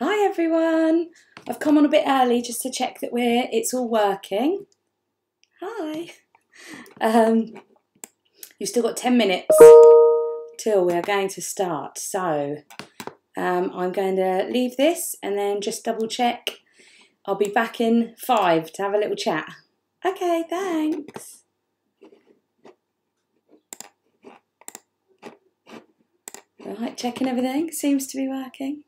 Hi everyone. I've come on a bit early just to check that we're it's all working. Hi. Um, you've still got 10 minutes till we are going to start. So um, I'm going to leave this and then just double check. I'll be back in five to have a little chat. Okay, thanks. Right, checking everything. Seems to be working.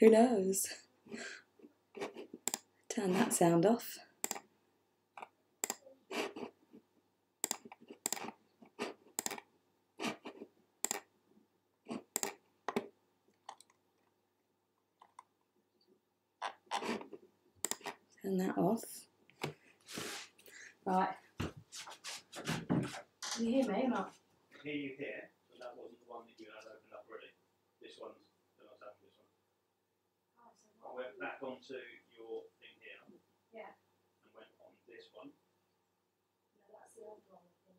Who knows? Turn that sound off. Turn that off. Right. Can you hear me or not? hear you here, but that wasn't the one that you had opened up already. This one's the one's open this one. I went back onto your thing here Yeah. and went on this one. No, that's the old one. That's not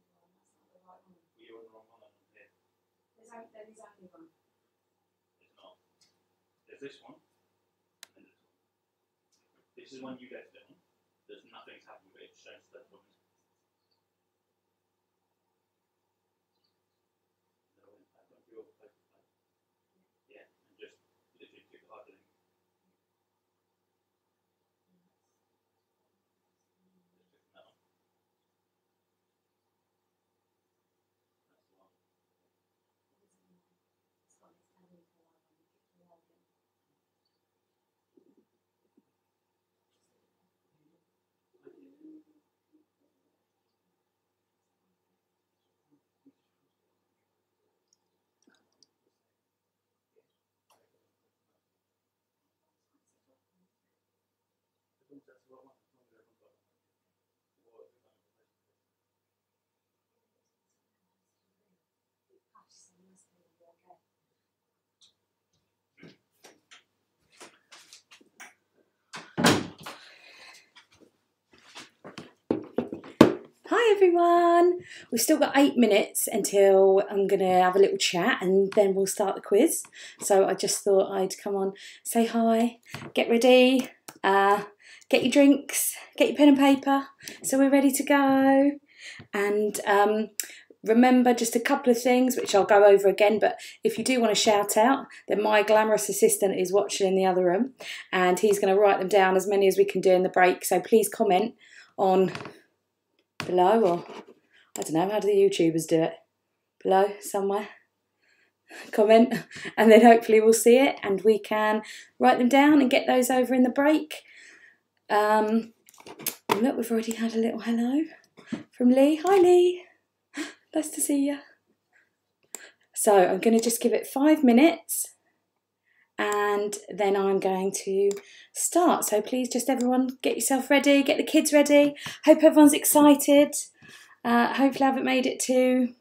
the right one. You're on the wrong one on here. There's only, there is only one. It's not. There's this one and this one. This is one you left it on. There's nothing's happened with it, it's changed that one. Then I went back onto your paper plate. Yeah, and just literally click the hyperlink. Just click that one. That's the one. That's the right one. As long as everyone's got it. Or if you don't have a paper plate. Hi everyone. We've still got eight minutes until I'm going to have a little chat and then we'll start the quiz. So I just thought I'd come on, say hi, get ready, uh, get your drinks, get your pen and paper. So we're ready to go. And um, remember just a couple of things which I'll go over again. But if you do want to shout out, then my glamorous assistant is watching in the other room and he's going to write them down as many as we can do in the break. So please comment on below or I don't know, how do the YouTubers do it? Below somewhere. Comment and then hopefully we'll see it and we can write them down and get those over in the break. Um, look, we've already had a little hello from Lee. Hi Lee, nice to see you. So I'm going to just give it five minutes and then I'm going to start. So please, just everyone, get yourself ready, get the kids ready. Hope everyone's excited. Uh, hopefully, I haven't made it too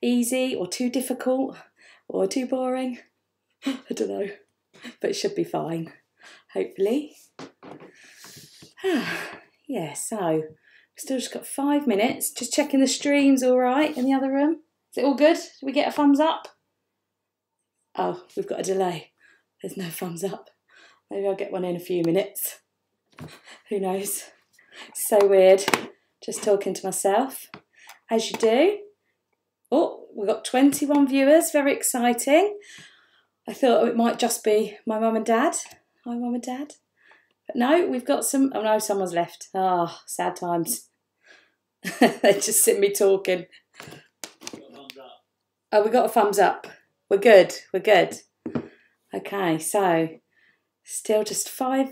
easy or too difficult or too boring. I don't know, but it should be fine. Hopefully. yeah. So still just got five minutes. Just checking the streams all right in the other room. Is it all good? Did we get a thumbs up? Oh, we've got a delay. There's no thumbs up. Maybe I'll get one in a few minutes. Who knows? So weird. Just talking to myself, as you do. Oh, we've got 21 viewers. Very exciting. I thought it might just be my mum and dad. Hi, mum and dad. But no, we've got some. Oh no, someone's left. Ah, sad times. they just sit me talking. Oh, we got a thumbs up. We're good. We're good. Okay, so still just five,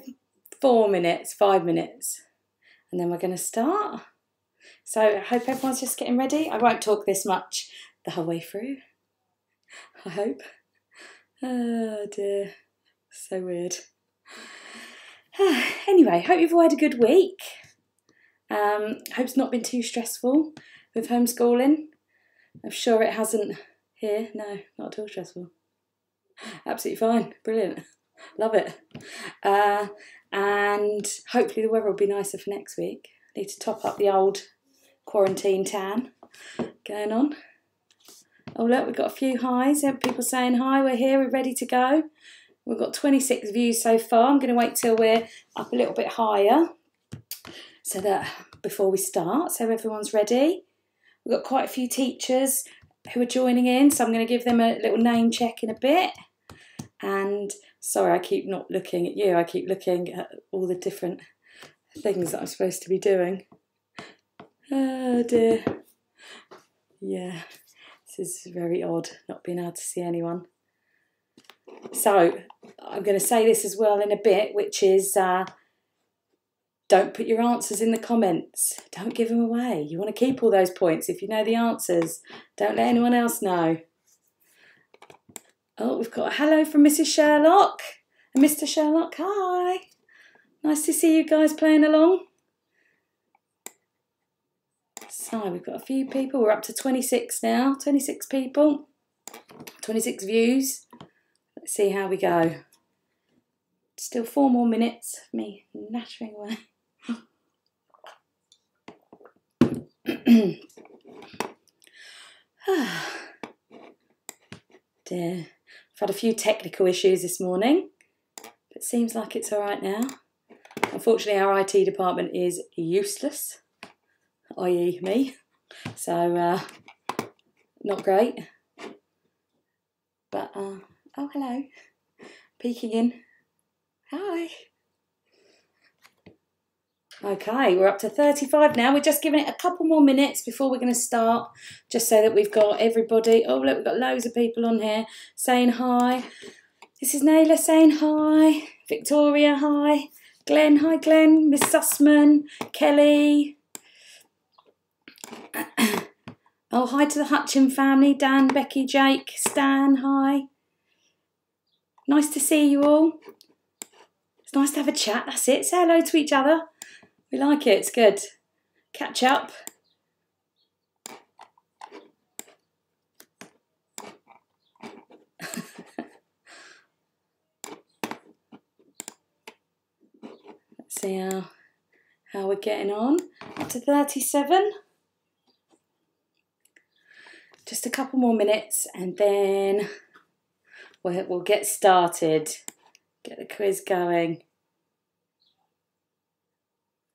four minutes, five minutes, and then we're going to start. So I hope everyone's just getting ready. I won't talk this much the whole way through. I hope. Oh dear, so weird. anyway, hope you've all had a good week. Um, hope it's not been too stressful with homeschooling. I'm sure it hasn't here. No, not at all stressful. Absolutely fine. Brilliant. Love it. Uh, and hopefully the weather will be nicer for next week. Need to top up the old quarantine tan going on. Oh look, we've got a few highs. People saying hi. We're here. We're ready to go. We've got 26 views so far. I'm going to wait till we're up a little bit higher so that before we start, so everyone's ready. We've got quite a few teachers who are joining in, so I'm going to give them a little name check in a bit. And sorry, I keep not looking at you, I keep looking at all the different things that I'm supposed to be doing. Oh dear. Yeah, this is very odd not being able to see anyone. So, I'm going to say this as well in a bit, which is uh, don't put your answers in the comments. Don't give them away. You want to keep all those points if you know the answers. Don't let anyone else know. Oh, we've got a hello from Mrs. Sherlock. And Mr. Sherlock, hi. Nice to see you guys playing along. So we've got a few people. We're up to 26 now. 26 people. 26 views. Let's see how we go. Still four more minutes of me nattering away. Dear. I've had a few technical issues this morning, but seems like it's all right now. Unfortunately, our IT department is useless, i.e., me. So, uh, not great. But, uh, oh, hello. Peeking in. Hi. Okay, we're up to 35 now. We're just giving it a couple more minutes before we're going to start, just so that we've got everybody. Oh, look, we've got loads of people on here saying hi. This is Naylor saying hi. Victoria, hi. Glenn, hi Glenn. Miss Sussman, Kelly. oh, hi to the Hutchin family. Dan, Becky, Jake, Stan, hi. Nice to see you all. It's nice to have a chat. That's it. Say hello to each other. We like it, it's good. Catch up. Let's see how, how we're getting on. Up to 37. Just a couple more minutes and then we'll, we'll get started. Get the quiz going.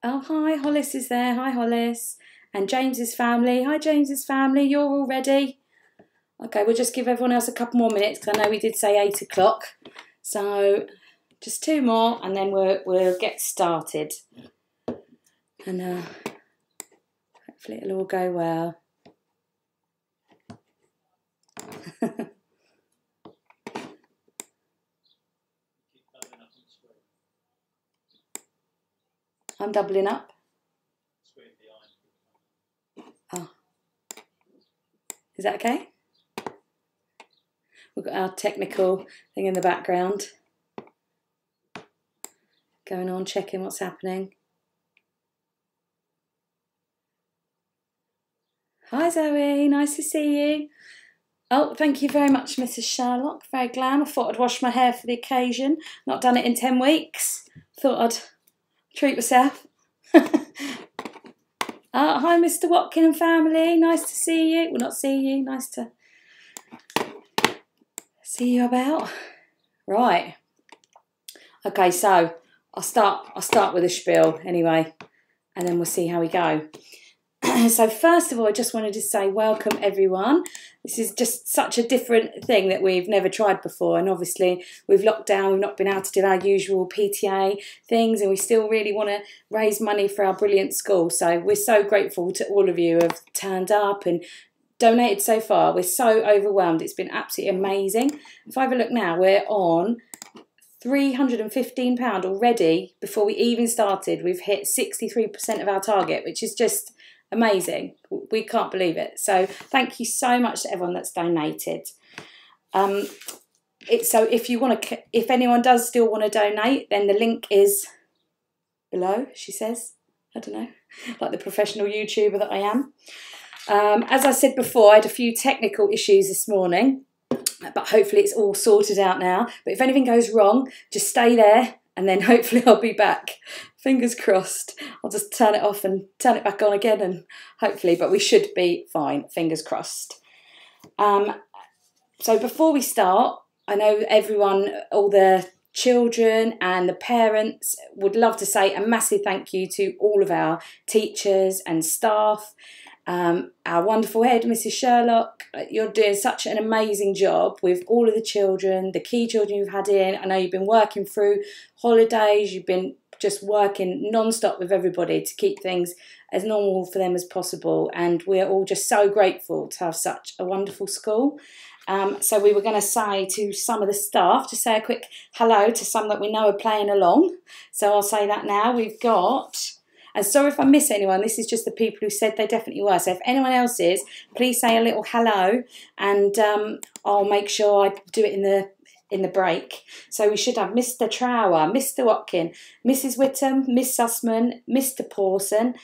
Oh, hi, Hollis is there. Hi, Hollis. And James's family. Hi, James's family. You're all ready? Okay, we'll just give everyone else a couple more minutes because I know we did say eight o'clock. So just two more and then we'll, we'll get started. And uh, hopefully it'll all go well. I'm doubling up. Oh. Is that okay? We've got our technical thing in the background. Going on, checking what's happening. Hi Zoe, nice to see you. Oh, thank you very much, Mrs. Sherlock. Very glam. I thought I'd wash my hair for the occasion. Not done it in 10 weeks. Thought I'd treat myself. uh, hi, Mr. Watkin and family. Nice to see you. Well, not see you. Nice to see you about. Right. Okay, so I'll start. I'll start with a spiel anyway, and then we'll see how we go. so first of all, I just wanted to say welcome everyone. This is just such a different thing that we've never tried before, and obviously we've locked down. We've not been able to do our usual PTA things, and we still really want to raise money for our brilliant school. So we're so grateful to all of you who have turned up and donated so far. We're so overwhelmed. It's been absolutely amazing. If I have a look now, we're on £315 already before we even started. We've hit 63% of our target, which is just amazing. We can't believe it. So thank you so much to everyone that's donated. Um, it, so if you want to, if anyone does still want to donate, then the link is below. She says, I don't know, like the professional YouTuber that I am. Um, as I said before, I had a few technical issues this morning, but hopefully it's all sorted out now. But if anything goes wrong, just stay there and then hopefully I'll be back. Fingers crossed. I'll just turn it off and turn it back on again and hopefully, but we should be fine. Fingers crossed. Um, so before we start, I know everyone, all the children and the parents would love to say a massive thank you to all of our teachers and staff. Um, our wonderful head, Mrs. Sherlock, you're doing such an amazing job with all of the children, the key children you've had in. I know you've been working through holidays, you've been just working non-stop with everybody to keep things as normal for them as possible and we're all just so grateful to have such a wonderful school um, so we were going to say to some of the staff to say a quick hello to some that we know are playing along so i'll say that now we've got and sorry if I miss anyone, this is just the people who said they definitely were. So if anyone else is, please say a little hello and um, I'll make sure I do it in the in the break. So we should have Mr. Trower, Mr. Watkin, Mrs. Whittam, Miss Sussman, Mr. Pawson,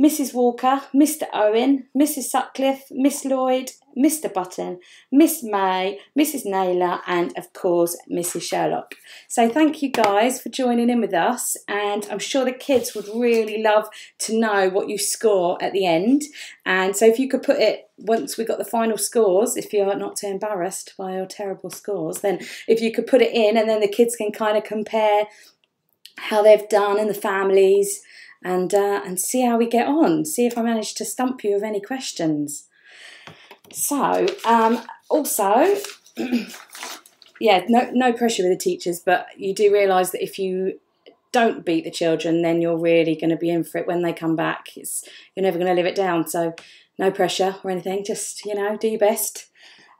Mrs. Walker, Mr. Owen, Mrs. Sutcliffe, Miss Lloyd, Mr. Button, Miss May, Mrs. Naylor, and of course, Mrs. Sherlock. So, thank you guys for joining in with us, and I'm sure the kids would really love to know what you score at the end. And so, if you could put it once we got the final scores, if you're not too embarrassed by your terrible scores, then if you could put it in, and then the kids can kind of compare how they've done and the families and uh, and see how we get on. See if I manage to stump you with any questions. So, um, also, yeah, no, no pressure with the teachers, but you do realise that if you don't beat the children, then you're really going to be in for it when they come back. It's, you're never going to live it down. So, no pressure or anything. Just you know, do your best.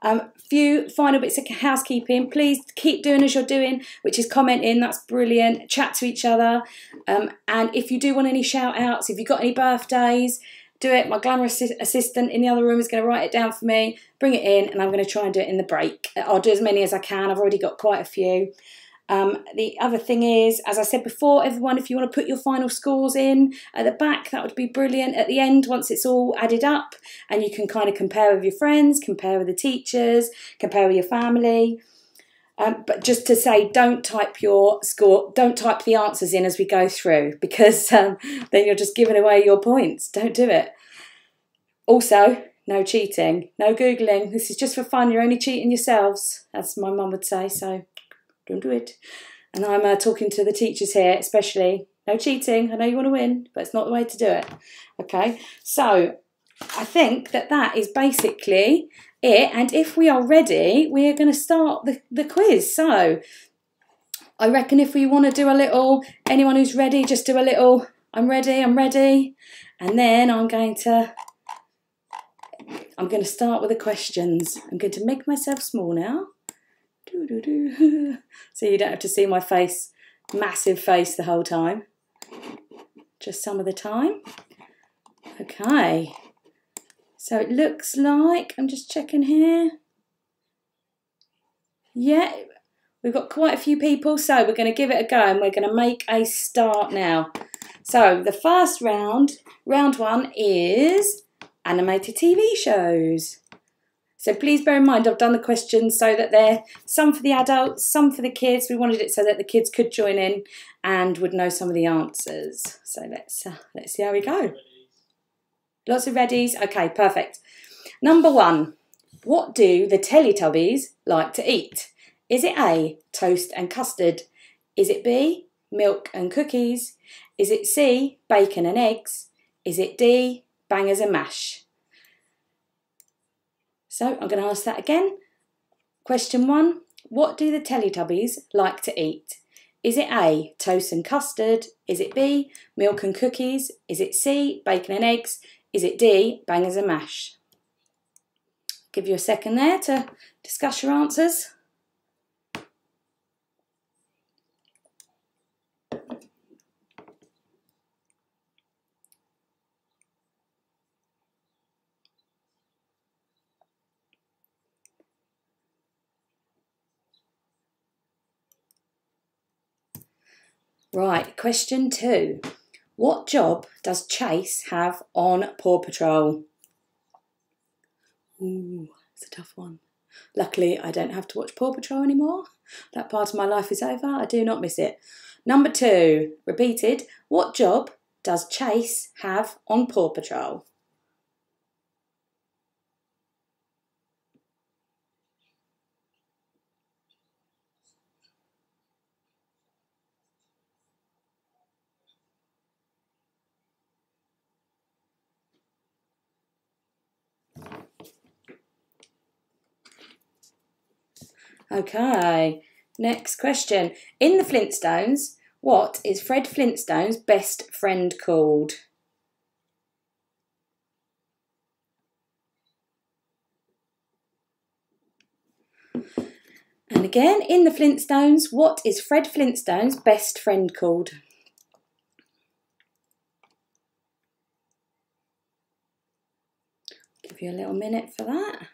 Um, few final bits of housekeeping. Please keep doing as you're doing, which is commenting. That's brilliant. Chat to each other. Um, and if you do want any shout outs, if you've got any birthdays, do it. My glamorous assistant in the other room is going to write it down for me, bring it in, and I'm going to try and do it in the break. I'll do as many as I can. I've already got quite a few. Um, the other thing is, as I said before, everyone, if you want to put your final scores in at the back, that would be brilliant at the end once it's all added up and you can kind of compare with your friends, compare with the teachers, compare with your family. Um, but just to say, don't type your score, don't type the answers in as we go through because um, then you're just giving away your points. Don't do it. Also, no cheating, no Googling. This is just for fun. You're only cheating yourselves, as my mum would say. So don't do it. And I'm uh, talking to the teachers here, especially. No cheating. I know you want to win, but it's not the way to do it. Okay, so I think that that is basically it. And if we are ready, we are going to start the, the quiz. So I reckon if we want to do a little, anyone who's ready, just do a little, I'm ready, I'm ready. And then I'm going to, I'm going to start with the questions. I'm going to make myself small now. So you don't have to see my face, massive face the whole time. Just some of the time. Okay. So it looks like, I'm just checking here. Yeah, we've got quite a few people, so we're going to give it a go and we're going to make a start now. So the first round, round one is animated TV shows. So please bear in mind I've done the questions so that they're some for the adults, some for the kids. We wanted it so that the kids could join in and would know some of the answers. So let's uh, let's see how we go. Lots of readies. Okay, perfect. Number one, what do the Teletubbies like to eat? Is it A, toast and custard? Is it B, milk and cookies? Is it C, bacon and eggs? Is it D, bangers and mash? So I'm going to ask that again. Question one What do the Teletubbies like to eat? Is it A, toast and custard? Is it B, milk and cookies? Is it C, bacon and eggs? Is it D, bangers and mash? Give you a second there to discuss your answers. Right, question two. What job does Chase have on Paw Patrol? Ooh, it's a tough one. Luckily, I don't have to watch Paw Patrol anymore. That part of my life is over. I do not miss it. Number two, repeated. What job does Chase have on Paw Patrol? Okay, next question. In the Flintstones, what is Fred Flintstone's best friend called? And again, in the Flintstones, what is Fred Flintstone's best friend called? Give you a little minute for that.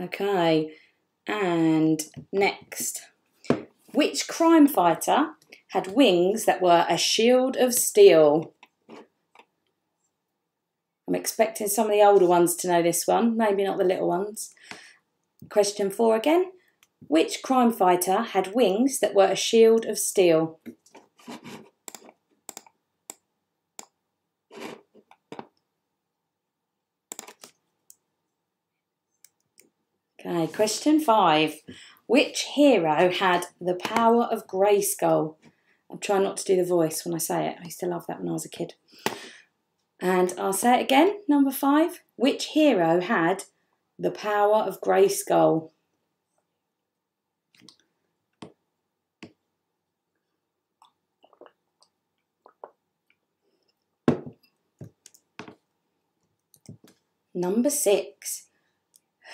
Okay, and next. Which crime fighter had wings that were a shield of steel? I'm expecting some of the older ones to know this one, maybe not the little ones. Question four again. Which crime fighter had wings that were a shield of steel? Okay, question five. Which hero had the power of Grayskull? I'm trying not to do the voice when I say it. I used to love that when I was a kid. And I'll say it again, number five. Which hero had the power of Grayskull? Number six.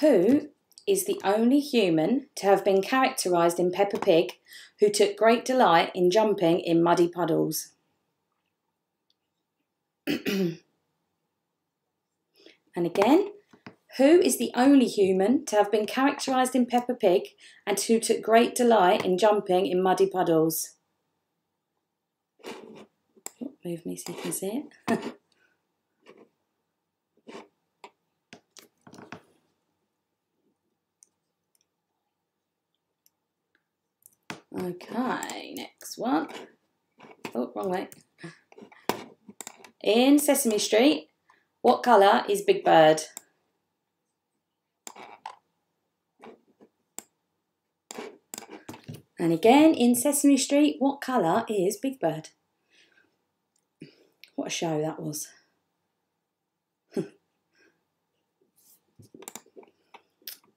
Who is the only human to have been characterised in Peppa Pig who took great delight in jumping in muddy puddles? and again, who is the only human to have been characterised in Peppa Pig and who took great delight in jumping in muddy puddles? Oh, move me so you can see it. Okay, next one. Oh, wrong way. In Sesame Street, what colour is Big Bird? And again, in Sesame Street, what colour is Big Bird? What a show that was.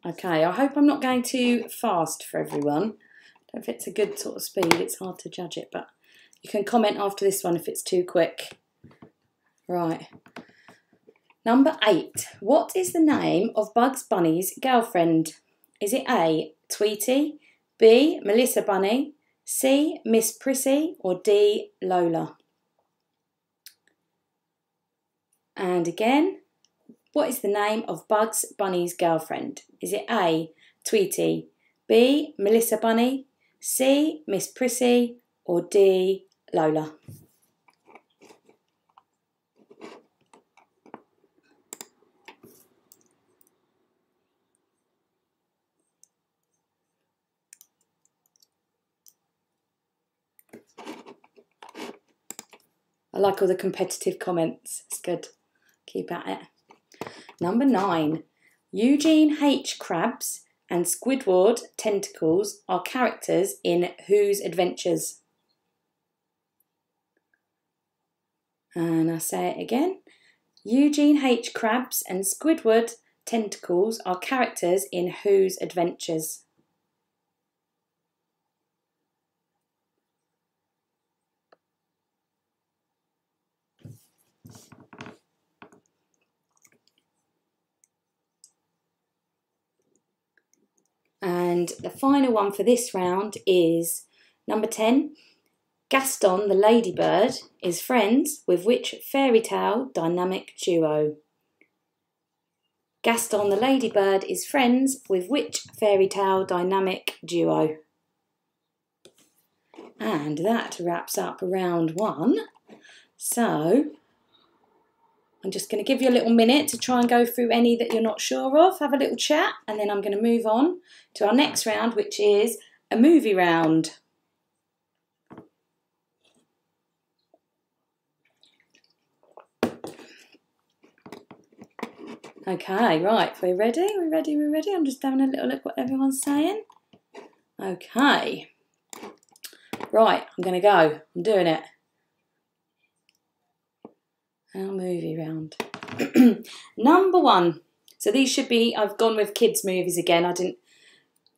okay, I hope I'm not going too fast for everyone if it's a good sort of speed, it's hard to judge it, but you can comment after this one if it's too quick. Right. Number eight. What is the name of Bugs Bunny's girlfriend? Is it A. Tweety, B. Melissa Bunny, C. Miss Prissy, or D. Lola? And again, what is the name of Bugs Bunny's girlfriend? Is it A. Tweety, B. Melissa Bunny, C. Miss Prissy or D. Lola? I like all the competitive comments. It's good. Keep at it. Number nine. Eugene H. Krabs and Squidward Tentacles are characters in Whose Adventures? And I say it again. Eugene H. Krabs and Squidward Tentacles are characters in Whose Adventures? And the final one for this round is number 10. Gaston the Ladybird is friends with which fairy tale dynamic duo? Gaston the Ladybird is friends with which fairy tale dynamic duo? And that wraps up round one. So I'm just going to give you a little minute to try and go through any that you're not sure of, have a little chat, and then I'm going to move on to our next round, which is a movie round. Okay, right, we're ready, we're ready, we're ready. I'm just having a little look what everyone's saying. Okay. Right, I'm going to go. I'm doing it. Our movie round. Number one. So these should be. I've gone with kids' movies again. I didn't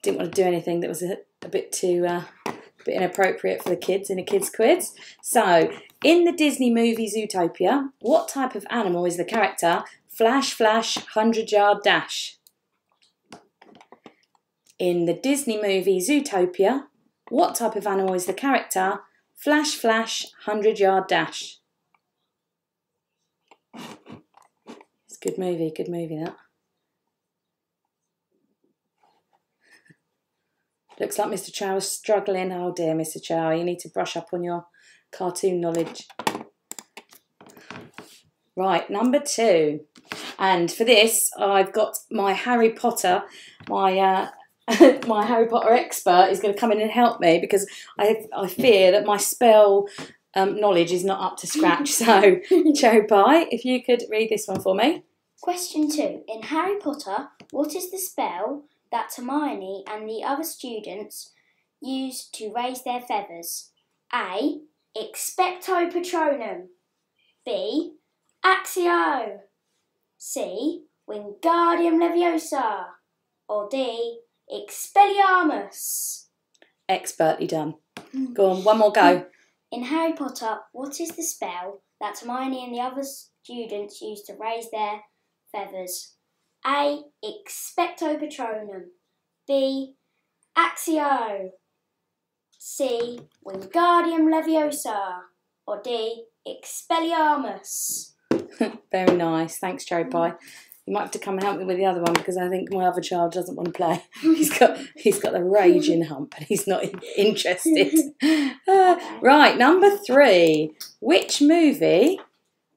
didn't want to do anything that was a, a bit too uh, a bit inappropriate for the kids in a kids' quiz. So in the Disney movie Zootopia, what type of animal is the character Flash Flash Hundred Yard Dash? In the Disney movie Zootopia, what type of animal is the character Flash Flash Hundred Yard Dash? It's a good movie, good movie that. Looks like Mr. Chow is struggling. Oh dear, Mr. Chow, you need to brush up on your cartoon knowledge. Right, number two. And for this, I've got my Harry Potter, my uh, my Harry Potter expert is going to come in and help me because I I fear that my spell um, knowledge is not up to scratch. So, Joe Pye, if you could read this one for me. Question two. In Harry Potter, what is the spell that Hermione and the other students use to raise their feathers? A. Expecto Patronum. B. Accio. C. Wingardium Leviosa. Or D. Expelliarmus. Expertly done. Hmm. Go on, one more go. In Harry Potter, what is the spell that Hermione and the other students use to raise their feathers? A. Expecto Patronum. B. Accio. C. Wingardium Leviosa. Or D. Expelliarmus. Very nice. Thanks, Joe Pye. You might have to come and help me with the other one because I think my other child doesn't want to play. He's got he's got the raging hump and he's not interested. Uh, right, number three. Which movie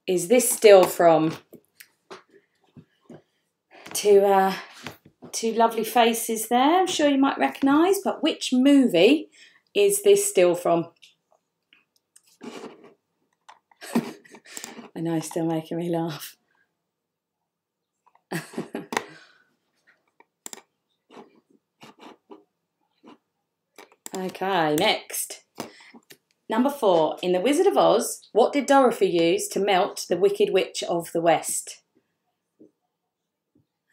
is this still from? Two uh, two lovely faces there. I'm sure you might recognise, but which movie is this still from? I know, still making me laugh. okay, next. Number four. In The Wizard of Oz, what did Dorothy use to melt the Wicked Witch of the West?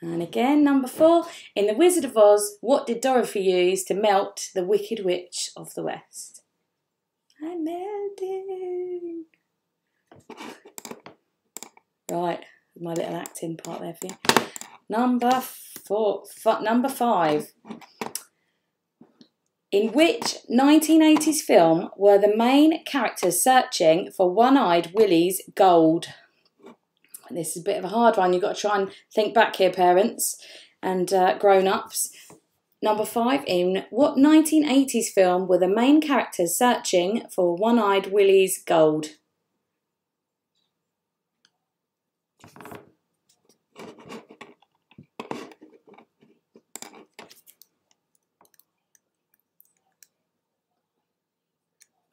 And again, number four. In The Wizard of Oz, what did Dorothy use to melt the Wicked Witch of the West? I'm melting. Right, my little acting part there for you. Number four, number five. In which 1980s film were the main characters searching for one-eyed Willie's gold? This is a bit of a hard one. You've got to try and think back here, parents and uh, grown-ups. Number five. In what 1980s film were the main characters searching for one-eyed Willie's gold?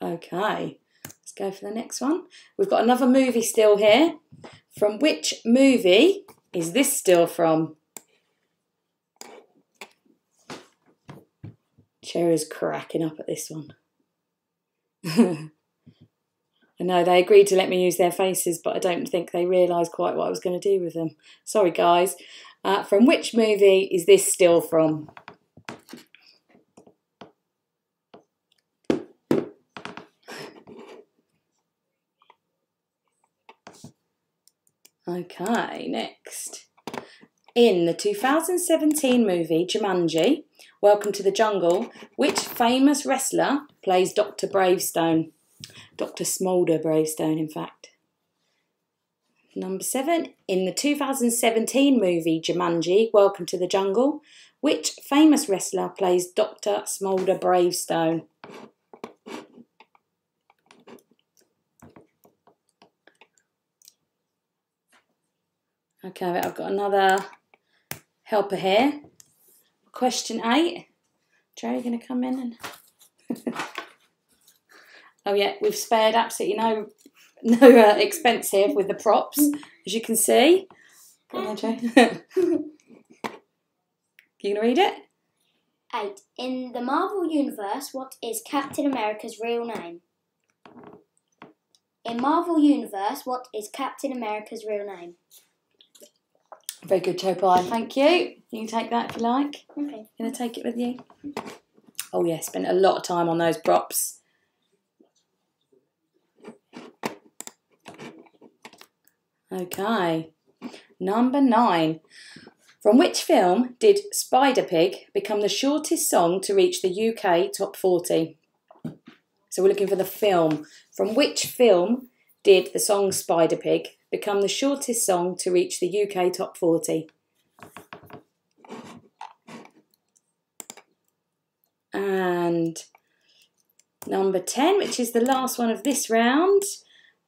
Okay, let's go for the next one. We've got another movie still here. From which movie is this still from? Cherry's cracking up at this one. I know they agreed to let me use their faces, but I don't think they realised quite what I was going to do with them. Sorry, guys. Uh, from which movie is this still from? Okay, next. In the 2017 movie Jumanji, Welcome to the Jungle, which famous wrestler plays Dr. Bravestone? Dr. Smolder Bravestone, in fact. Number seven, in the 2017 movie Jumanji, Welcome to the Jungle, which famous wrestler plays Dr. Smolder Bravestone? Okay, I've got another helper here. Question eight. Joe, you going to come in and? oh yeah, we've spared absolutely no no uh, expense here with the props, as you can see. Go on, Joe. you gonna read it? 8. In the Marvel Universe, what is Captain America's real name? In Marvel Universe, what is Captain America's real name? Very good, Pye. Thank you. You can take that if you like. Okay. Gonna take it with you? Oh yeah, spent a lot of time on those props. Okay, number nine. From which film did Spider Pig become the shortest song to reach the UK top 40? So we're looking for the film. From which film did the song Spider Pig become the shortest song to reach the UK top 40? And number 10, which is the last one of this round.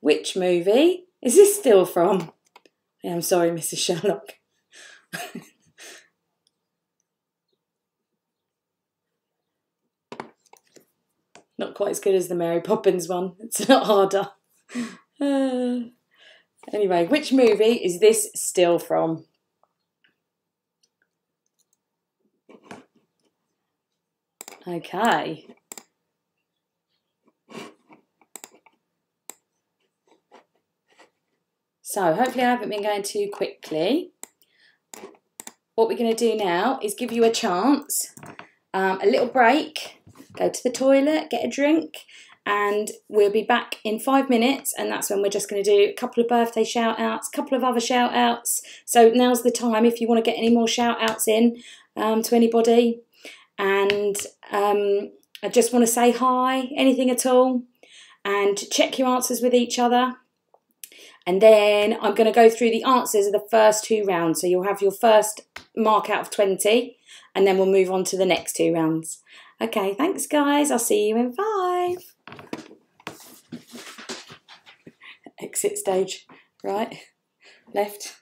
Which movie is this still from? Yeah, I'm sorry, Mrs. Sherlock. Not quite as good as the Mary Poppins one. It's a lot harder. Uh, anyway, which movie is this still from? Okay. So, hopefully, I haven't been going too quickly. What we're going to do now is give you a chance, um, a little break, go to the toilet, get a drink, and we'll be back in five minutes. And that's when we're just going to do a couple of birthday shout outs, a couple of other shout outs. So, now's the time if you want to get any more shout outs in um, to anybody. And um, I just want to say hi, anything at all, and check your answers with each other. And then I'm going to go through the answers of the first two rounds. So you'll have your first mark out of 20, and then we'll move on to the next two rounds. Okay, thanks, guys. I'll see you in five. Exit stage. Right, left.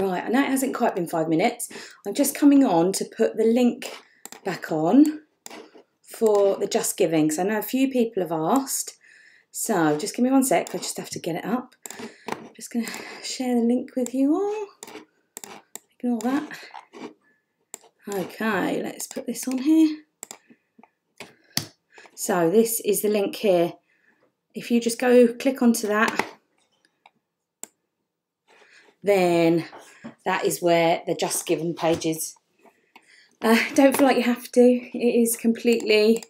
Right, I know it hasn't quite been five minutes. I'm just coming on to put the link back on for the Just Giving because I know a few people have asked. So just give me one sec, I just have to get it up. I'm just going to share the link with you all. Ignore that. Okay, let's put this on here. So this is the link here. If you just go click onto that, then that is where the Just Giving pages. Uh, don't feel like you have to. It is completely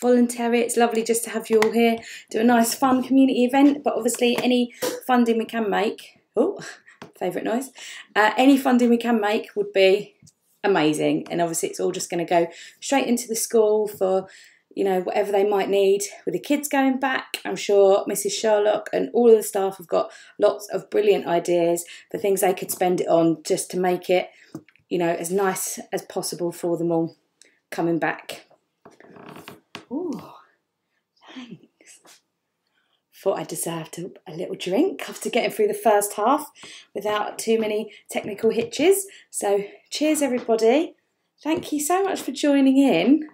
voluntary. It's lovely just to have you all here, do a nice fun community event, but obviously any funding we can make, oh, favourite noise, uh, any funding we can make would be amazing. And obviously it's all just going to go straight into the school for you know, whatever they might need with the kids going back. I'm sure Mrs. Sherlock and all of the staff have got lots of brilliant ideas for things they could spend it on just to make it, you know, as nice as possible for them all coming back. Ooh, thanks. Thought I deserved a, a little drink after getting through the first half without too many technical hitches. So, cheers, everybody. Thank you so much for joining in.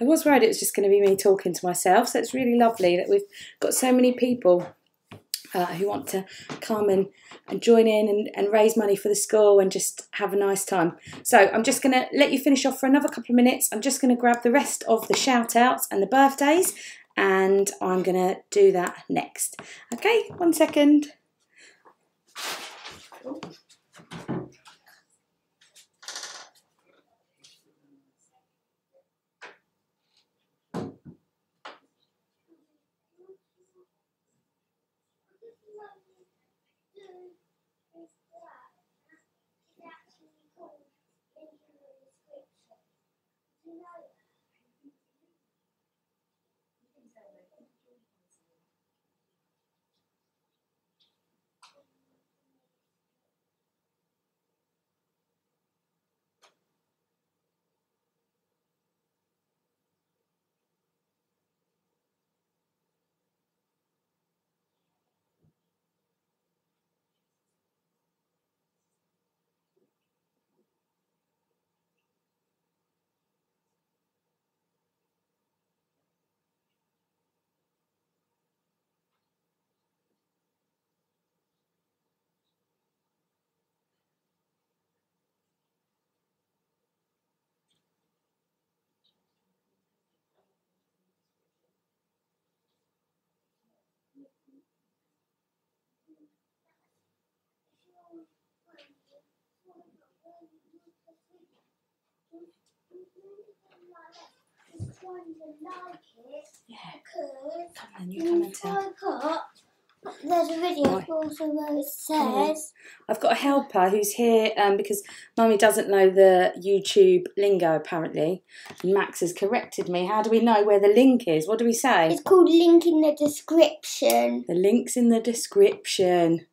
I was worried it was just going to be me talking to myself, so it's really lovely that we've got so many people uh, who want to come and, and join in and, and raise money for the school and just have a nice time. So I'm just going to let you finish off for another couple of minutes. I'm just going to grab the rest of the shout outs and the birthdays and I'm going to do that next. Okay, one second. Yeah, come on, you come and tell. There's a video Right. also where it says I've got a helper who's here um, because Mummy doesn't know the YouTube lingo apparently. Max has corrected me. How do we know where the link is? What do we say? it's called link in the description. The link's in the description.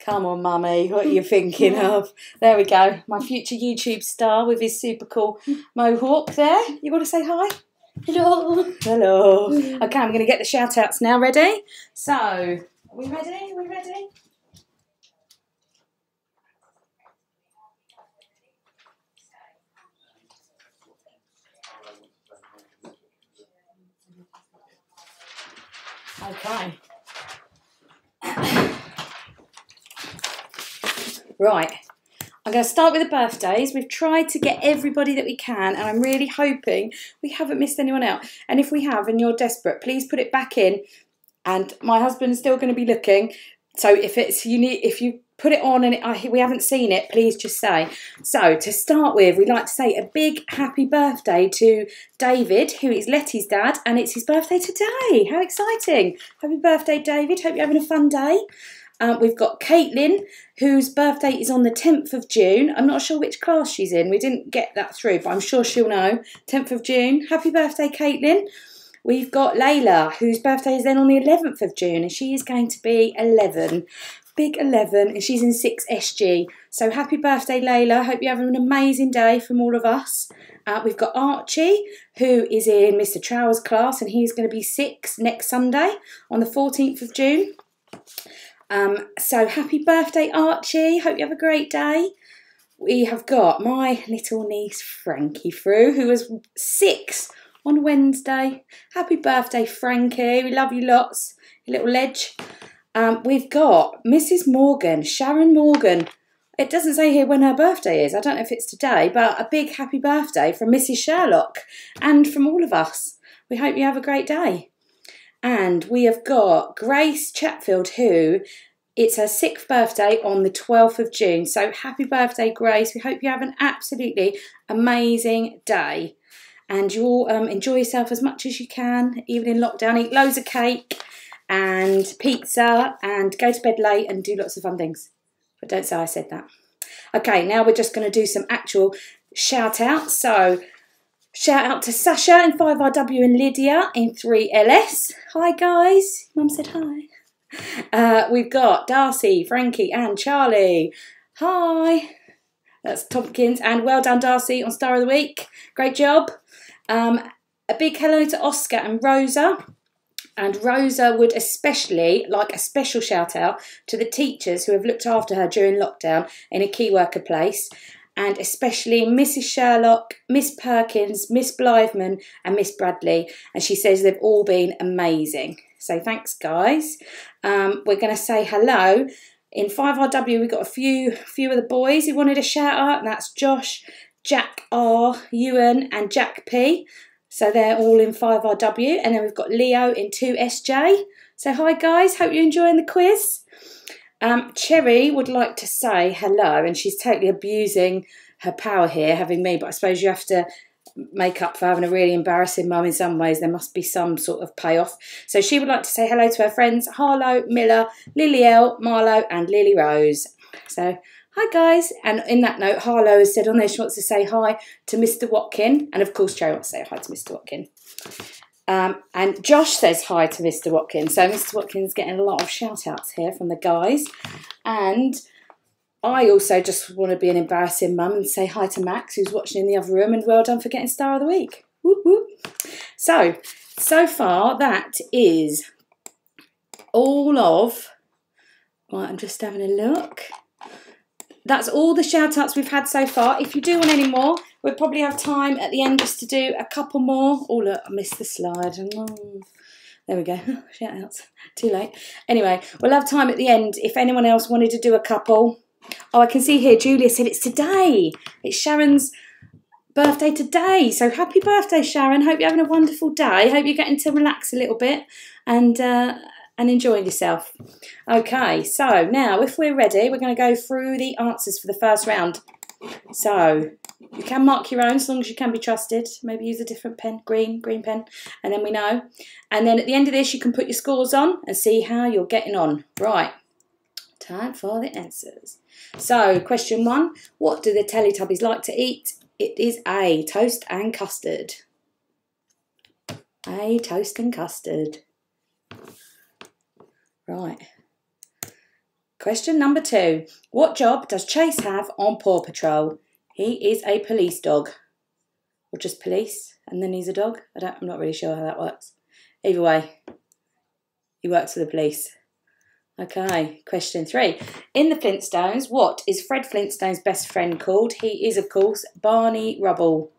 Come on, Mummy, what are you thinking of? There we go. My future YouTube star with his super cool mohawk there. You want to say hi? Hello. Hello. Okay, I'm going to get the shout outs now. Ready? So, are we ready? Are we ready? Okay. Right. I'm going to start with the birthdays. We've tried to get everybody that we can, and I'm really hoping we haven't missed anyone out. And if we have, and you're desperate, please put it back in. And my husband's still going to be looking. So if it's you need, if you put it on and it, I, we haven't seen it, please just say. So to start with, we'd like to say a big happy birthday to David, who is Letty's dad, and it's his birthday today. How exciting! Happy birthday, David. Hope you're having a fun day. Uh, we've got Caitlin, whose birthday is on the 10th of June. I'm not sure which class she's in. We didn't get that through, but I'm sure she'll know. 10th of June. Happy birthday, Caitlin. We've got Layla, whose birthday is then on the 11th of June, and she is going to be 11. Big 11, and she's in 6SG. So happy birthday, Layla. Hope you have an amazing day from all of us. Uh, we've got Archie, who is in Mr. Trower's class, and he's going to be 6 next Sunday on the 14th of June. Um, so happy birthday, Archie. Hope you have a great day. We have got my little niece Frankie through, who was six on Wednesday. Happy birthday, Frankie. We love you lots, little ledge. Um, we've got Mrs. Morgan, Sharon Morgan. It doesn't say here when her birthday is. I don't know if it's today, but a big happy birthday from Mrs. Sherlock and from all of us. We hope you have a great day. And we have got Grace Chatfield, who it's her sixth birthday on the 12th of June. So happy birthday, Grace. We hope you have an absolutely amazing day. And you'll um, enjoy yourself as much as you can, even in lockdown. Eat loads of cake and pizza and go to bed late and do lots of fun things. But don't say I said that. Okay, now we're just going to do some actual shout outs. So, shout out to Sasha in 5RW and Lydia in 3LS. Hi, guys. Mum said hi. Uh, we've got Darcy, Frankie, and Charlie. Hi. That's Tompkins. And well done, Darcy, on Star of the Week. Great job. Um, a big hello to Oscar and Rosa. And Rosa would especially like a special shout out to the teachers who have looked after her during lockdown in a key worker place, and especially Mrs. Sherlock, Miss Perkins, Miss Blytheman, and Miss Bradley. And she says they've all been amazing. So thanks, guys. Um, we're going to say hello. In 5RW, we've got a few, few of the boys who wanted a shout out, and that's Josh, Jack R, Ewan, and Jack P. So they're all in 5RW. And then we've got Leo in 2SJ. So hi guys, hope you're enjoying the quiz. Um, Cherry would like to say hello, and she's totally abusing her power here, having me, but I suppose you have to make up for having a really embarrassing mum in some ways. There must be some sort of payoff. So she would like to say hello to her friends Harlow, Miller, Lily Marlowe, and Lily Rose. So Hi guys, and in that note, Harlow has said on there she wants to say hi to Mr. Watkin, and of course Cherry wants to say hi to Mr. Watkin. Um, and Josh says hi to Mr. Watkins. So Mr. Watkin's getting a lot of shout outs here from the guys. And I also just want to be an embarrassing mum and say hi to Max, who's watching in the other room, and well done for getting Star of the Week. Whoop, whoop. So, so far that is all of. Right, I'm just having a look that's all the shout outs we've had so far. If you do want any more, we'll probably have time at the end just to do a couple more. Oh, look, I missed the slide. Oh, there we go. shout outs. Too late. Anyway, we'll have time at the end if anyone else wanted to do a couple. Oh, I can see here Julia said it's today. It's Sharon's birthday today. So happy birthday, Sharon. Hope you're having a wonderful day. Hope you're getting to relax a little bit and uh, and enjoying yourself. Okay, so now if we're ready, we're going to go through the answers for the first round. So you can mark your own as long as you can be trusted. Maybe use a different pen, green, green pen, and then we know. And then at the end of this, you can put your scores on and see how you're getting on. Right, time for the answers. So question one, what do the Teletubbies like to eat? It is A, toast and custard. A, toast and custard. Right. Question number two. What job does Chase have on Paw Patrol? He is a police dog. Or just police, and then he's a dog? I don't, I'm not really sure how that works. Either way, he works for the police. Okay, question three. In the Flintstones, what is Fred Flintstone's best friend called? He is, of course, Barney Rubble.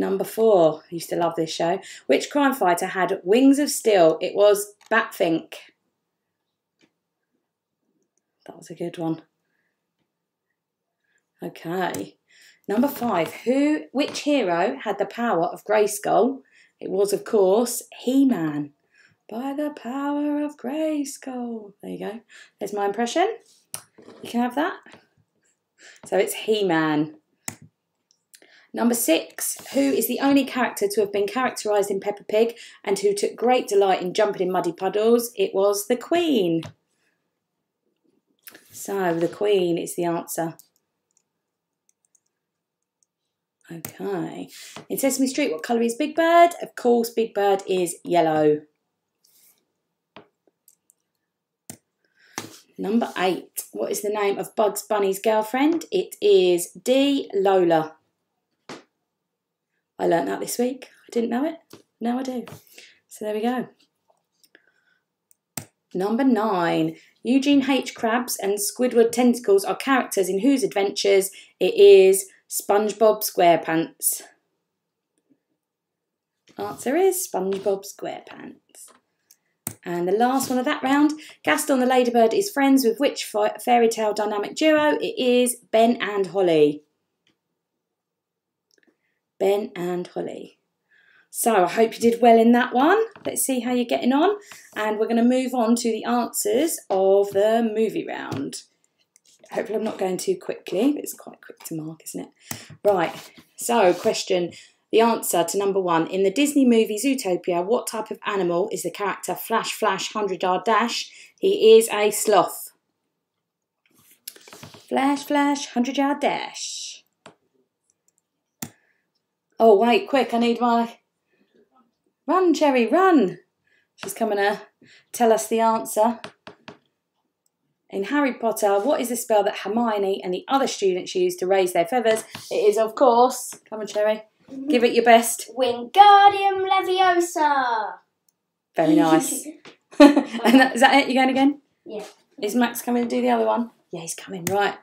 Number four, I used to love this show. Which crime fighter had wings of steel? It was Batfink. That was a good one. Okay. Number five, who which hero had the power of Grayskull? It was, of course, He-Man. By the power of Grayskull. There you go. There's my impression. You can have that. So it's He-Man. Number six, who is the only character to have been characterised in Peppa Pig and who took great delight in jumping in muddy puddles? It was the Queen. So, the Queen is the answer. Okay. In Sesame Street, what colour is Big Bird? Of course, Big Bird is yellow. Number eight. What is the name of Bugs Bunny's girlfriend? It is D. Lola. I learnt that this week. I didn't know it. Now I do. So there we go. Number nine. Eugene H. Krabs and Squidward Tentacles are characters in whose adventures it is SpongeBob SquarePants. Answer is SpongeBob SquarePants. And the last one of that round, Gaston the Ladybird is friends with which fa- fairy tale dynamic duo? It is Ben and Holly. Ben and Holly. So I hope you did well in that one. Let's see how you're getting on. And we're going to move on to the answers of the movie round. Hopefully I'm not going too quickly. It's quite quick to mark, isn't it? Right. So question. The answer to number one. In the Disney movie Zootopia, what type of animal is the character Flash Flash 100 Yard Dash? He is a sloth. Flash Flash 100 Yard Dash. Oh, wait, quick, I need my Run, Cherry, run! She's coming to tell us the answer. In Harry Potter, what is the spell that Hermione and the other students use to raise their feathers? It is, of course, come on, Cherry, give it your best. Wingardium Leviosa. Very nice. and that, is that it? You going again? Yeah. Is Max coming to do the other one? Yeah, he's coming. Right.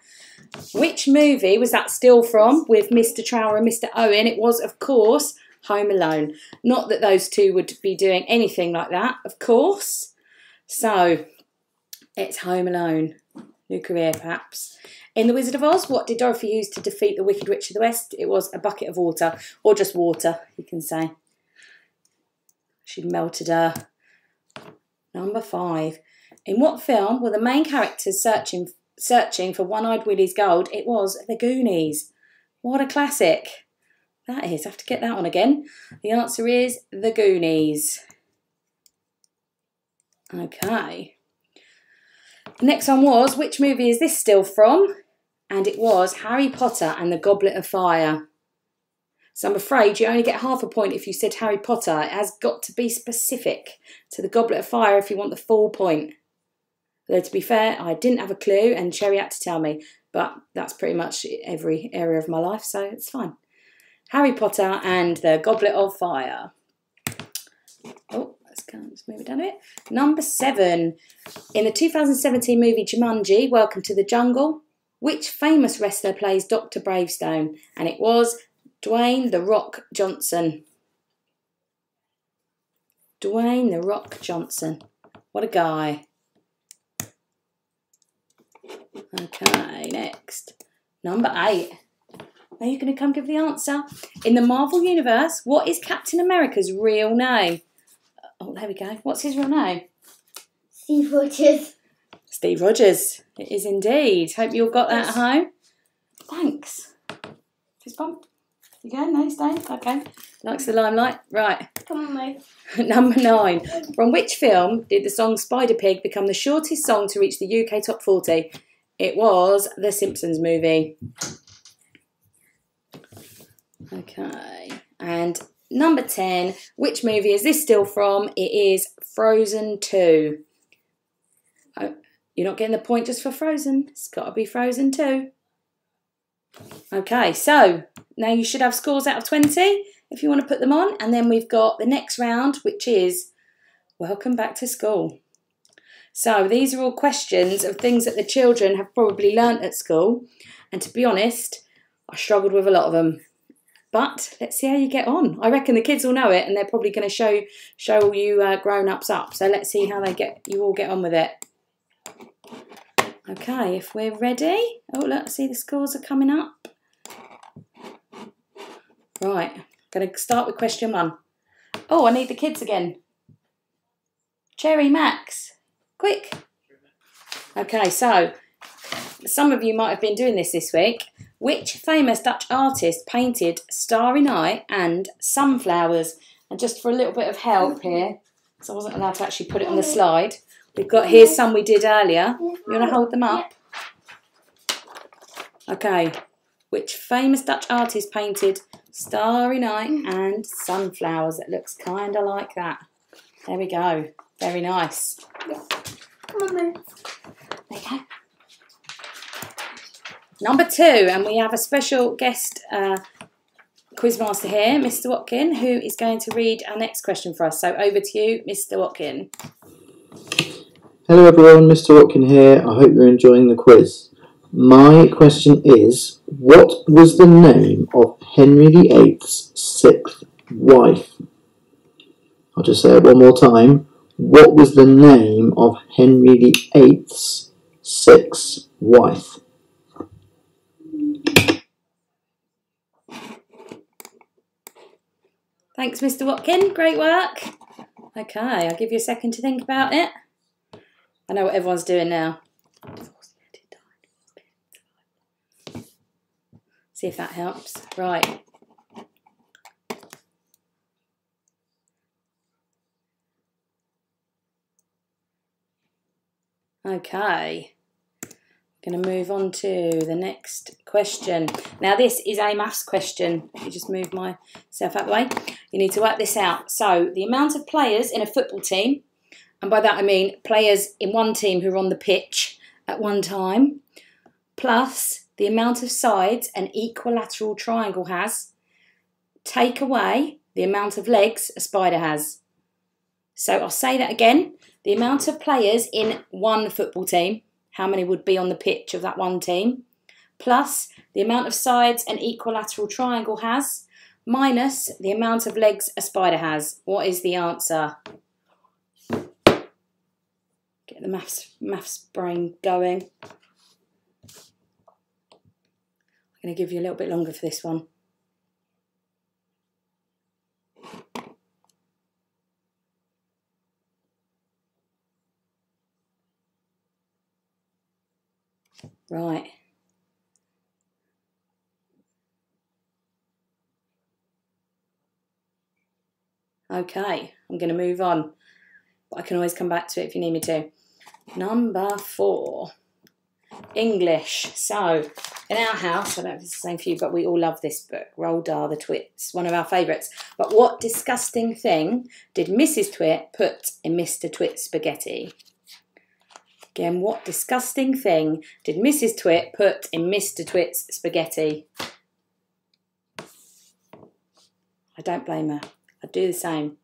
Which movie was that still from with Mr. Trower and Mr. Owen? It was, of course, Home Alone. Not that those two would be doing anything like that, of course. So, it's Home Alone. New career, perhaps. In The Wizard of Oz, what did Dorothy use to defeat the Wicked Witch of the West? It was a bucket of water, or just water, you can say. She melted her. Number five. In what film were the main characters searching searching for One-Eyed Willie's gold? It was The Goonies. What a classic. That is, I have to get that one again. The answer is The Goonies. Okay. The next one was, which movie is this still from? And it was Harry Potter and the Goblet of Fire. So I'm afraid you only get half a point if you said Harry Potter. It has got to be specific to the Goblet of Fire if you want the full point. Though to be fair, I didn't have a clue and Cherry had to tell me, but that's pretty much every area of my life, so it's fine. Harry Potter and the Goblet of Fire. Oh, let's go. Let's move it down a bit. Number seven. In the 2017 movie Jumanji, Welcome to the Jungle, which famous wrestler plays Dr. Bravestone? And it was Dwayne The Rock Johnson. Dwayne The Rock Johnson. What a guy. Okay, next. Number eight. Are you going to come give the answer? In the Marvel Universe, what is Captain America's real name? Oh, there we go. What's his real name? Steve Rogers. Steve Rogers. It is indeed. Hope you all got that at home. Thanks. Fist bump. You go? No, stay. Okay. Likes the limelight. Right. Come on, mate. Number nine. From which film did the song Spider Pig become the shortest song to reach the UK top 40? It was the Simpsons movie. Okay. And number 10. Which movie is this still from? It is Frozen 2. Oh, you're not getting the point just for Frozen. It's got to be Frozen 2. Okay, so now you should have scores out of 20 if you want to put them on. And then we've got the next round, which is Welcome Back to School. So these are all questions of things that the children have probably learnt at school. And to be honest, I struggled with a lot of them. But let's see how you get on. I reckon the kids will know it, and they're probably going to show show you uh, grown ups up. So let's see how they get you all get on with it. Okay, if we're ready. Oh, look, see the scores are coming up. Right, going to start with question one. Oh, I need the kids again. Cherry Max, quick. Okay, so some of you might have been doing this this week. Which famous Dutch artist painted Starry Night and Sunflowers? And just for a little bit of help here, because I wasn't allowed to actually put it on the slide, we've got here's some we did earlier. You want to hold them up? Okay. Which famous Dutch artist painted Starry Night and Sunflowers? It looks kind of like that. There we go. Very nice. Come on, mate. There you go. Number two, and we have a special guest uh, quizmaster here, Mr. Watkin, who is going to read our next question for us. So over to you, Mr. Watkin. Hello everyone, Mr. Watkin here. I hope you're enjoying the quiz. My question is, what was the name of Henry VIII's sixth wife? I'll just say it one more time. What was the name of Henry VIII's sixth wife? Thanks, Mr. Watkin. Great work. Okay, I'll give you a second to think about it. I know what everyone's doing now. See if that helps. Right. Okay. I'm Going to move on to the next question. Now, this is a maths question. Let me just move myself out the way. You need to work this out. So, the amount of players in a football team, and by that I mean players in one team who are on the pitch at one time, plus the amount of sides an equilateral triangle has, take away the amount of legs a spider has. So, I'll say that again. The amount of players in one football team how many would be on the pitch of that one team, plus the amount of sides an equilateral triangle has, minus the amount of legs a spider has. What is the answer? Get the maths, maths brain going. I'm going to give you a little bit longer for this one. Right. Okay, I'm going to move on, but I can always come back to it if you need me to. Number four, English. So, in our house, I don't know if it's the same for you, but we all love this book, Roald Dahl, The Twits, one of our favourites. But what disgusting thing did Mrs. Twit put in Mr. Twit's spaghetti? Again, what disgusting thing did Mrs. Twit put in Mr. Twit's spaghetti? I don't blame her. I'd do the same.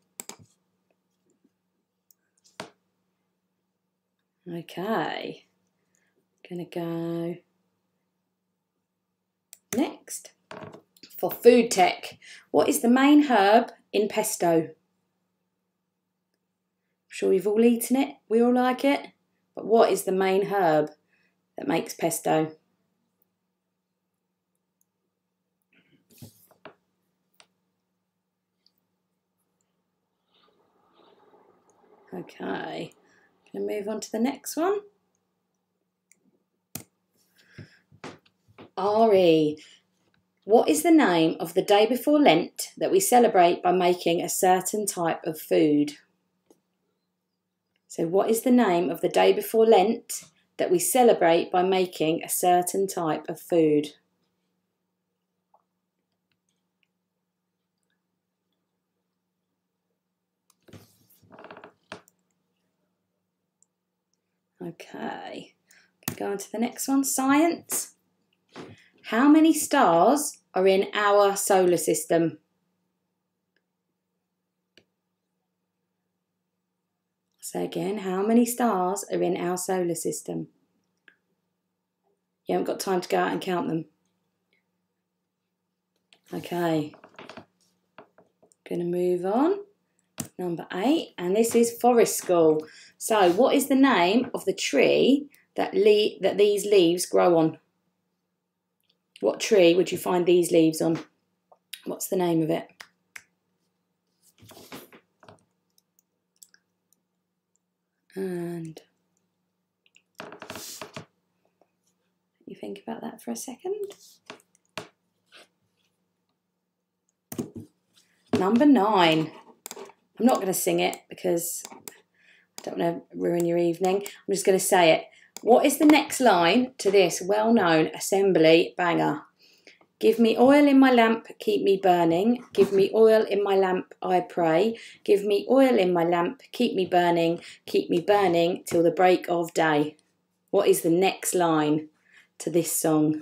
Okay. Gonna go next. For food tech, what is the main herb in pesto? I'm sure you've all eaten it. We all like it. But what is the main herb that makes pesto? Okay, going to move on to the next one. RE. What is the name of the day before Lent that we celebrate by making a certain type of food? So, what is the name of the day before Lent that we celebrate by making a certain type of food? Okay, go on to the next one science. How many stars are in our solar system? So again, how many stars are in our solar system? You haven't got time to go out and count them. Okay. Gonna move on. Number eight, and this is forest school. So, what is the name of the tree that le- that these leaves grow on? What tree would you find these leaves on? What's the name of it? And you think about that for a second. Number nine. I'm not going to sing it because I don't want to ruin your evening. I'm just going to say it. What is the next line to this well known assembly banger? Give me oil in my lamp, keep me burning. Give me oil in my lamp, I pray. Give me oil in my lamp, keep me burning. Keep me burning till the break of day. What is the next line to this song?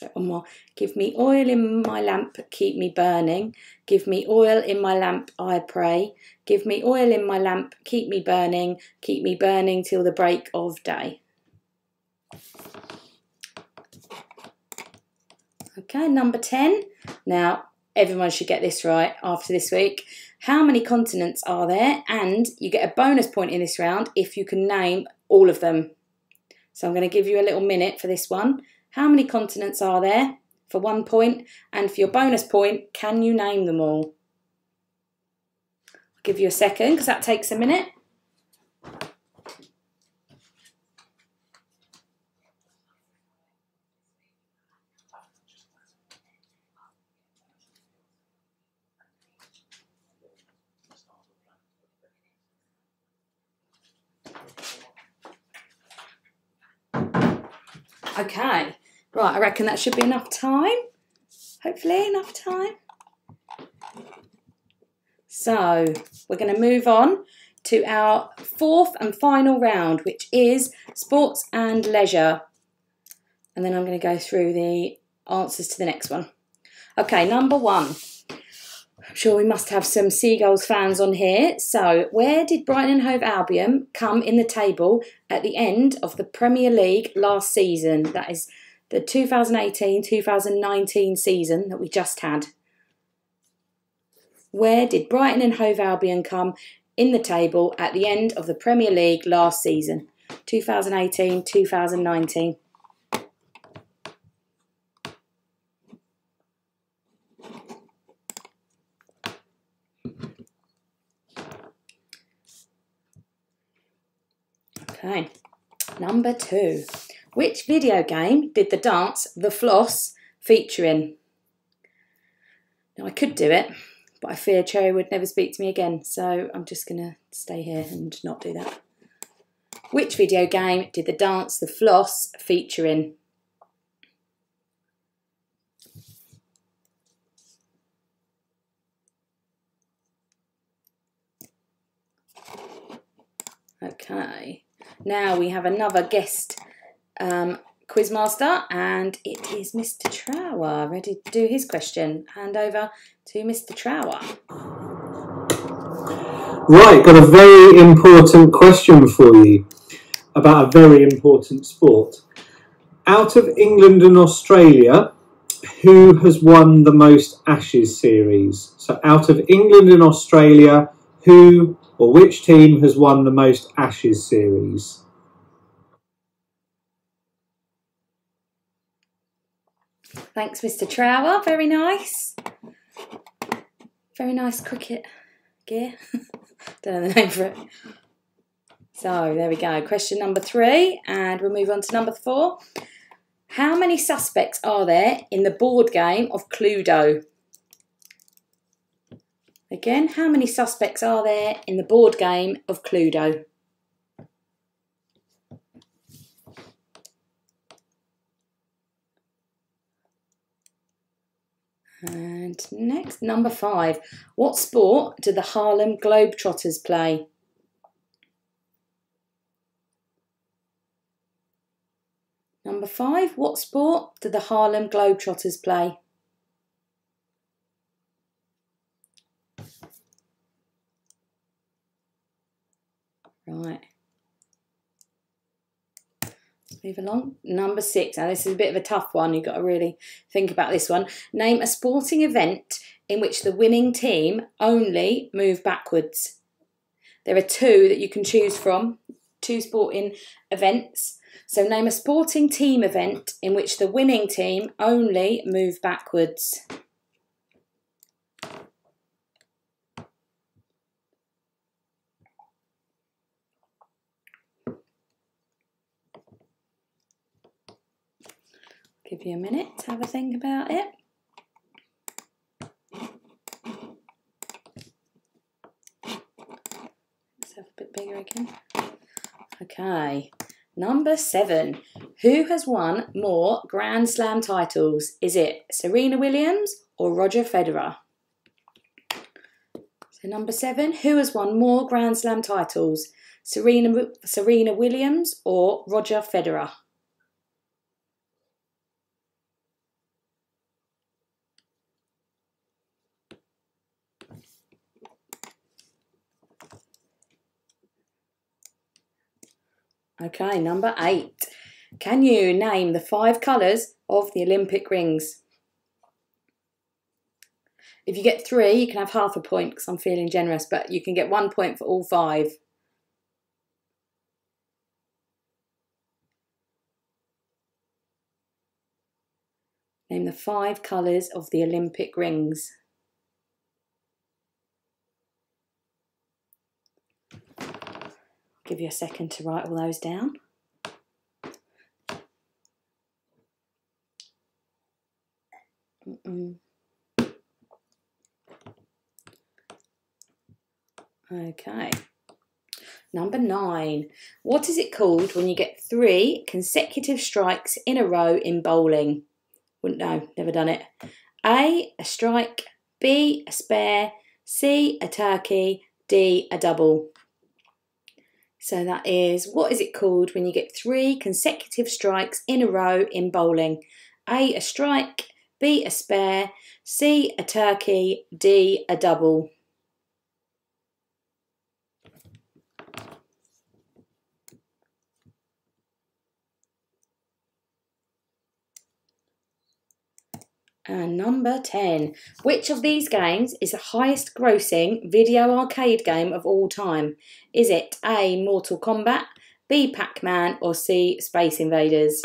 So more. Give me oil in my lamp, keep me burning. Give me oil in my lamp, I pray. Give me oil in my lamp, keep me burning. Keep me burning till the break of day. Okay, number 10. Now, everyone should get this right after this week. How many continents are there? And you get a bonus point in this round if you can name all of them. So I'm going to give you a little minute for this one. How many continents are there for one point? And for your bonus point, can you name them all? I'll give you a second because that takes a minute. Okay, right, I reckon that should be enough time. Hopefully, enough time. So, we're going to move on to our fourth and final round, which is sports and leisure. And then I'm going to go through the answers to the next one. Okay, number one. I'm sure we must have some Seagulls fans on here. So, where did Brighton and Hove Albion come in the table at the end of the Premier League last season? That is the 2018 2019 season that we just had. Where did Brighton and Hove Albion come in the table at the end of the Premier League last season? 2018 2019. Okay, number two. Which video game did the dance The Floss feature in? Now, I could do it, but I fear Cherry would never speak to me again, so I'm just going to stay here and not do that. Which video game did the dance The Floss feature in? Okay, now we have another guest um, quizmaster, and it is Mr. Trower, ready to do his question. Hand over to Mr. Trower. Right, got a very important question for you about a very important sport. Out of England and Australia, who has won the most Ashes series? So, out of England and Australia, who or which team has won the most Ashes series? Thanks, Mr. Trower. Very nice. Very nice cricket gear. Don't know the name for it. So there we go. Question number three, and we'll move on to number four. How many suspects are there in the board game of Cluedo? Again, how many suspects are there in the board game of Cluedo? And next, number five. What sport do the Harlem Globetrotters play? Number five. What sport do the Harlem Globetrotters play? Right. Move along. Number six. Now, this is a bit of a tough one. You've got to really think about this one. Name a sporting event in which the winning team only move backwards. There are two that you can choose from, two sporting events. So, name a sporting team event in which the winning team only move backwards. Give you a minute to have a think about it. Let's have a bit bigger again. Okay, number seven. Who has won more Grand Slam titles? Is it Serena Williams or Roger Federer? So number seven, who has won more Grand Slam titles? Serena, Serena Williams or Roger Federer? Okay, number eight. Can you name the five colours of the Olympic rings? If you get three, you can have half a point because I'm feeling generous, but you can get one point for all five. Name the five colours of the Olympic rings. Give you a second to write all those down. Mm -mm. Okay. Number nine. What is it called when you get three consecutive strikes in a row in bowling? Wouldn't know, never done it. A, a strike. B, a spare. C, a turkey. D, a double. So that is, what is it called when you get three consecutive strikes in a row in bowling? A, a strike. B, a spare. C, a turkey. D, a double. And number 10. Which of these games is the highest grossing video arcade game of all time? Is it A. Mortal Kombat, B. Pac Man, or C. Space Invaders?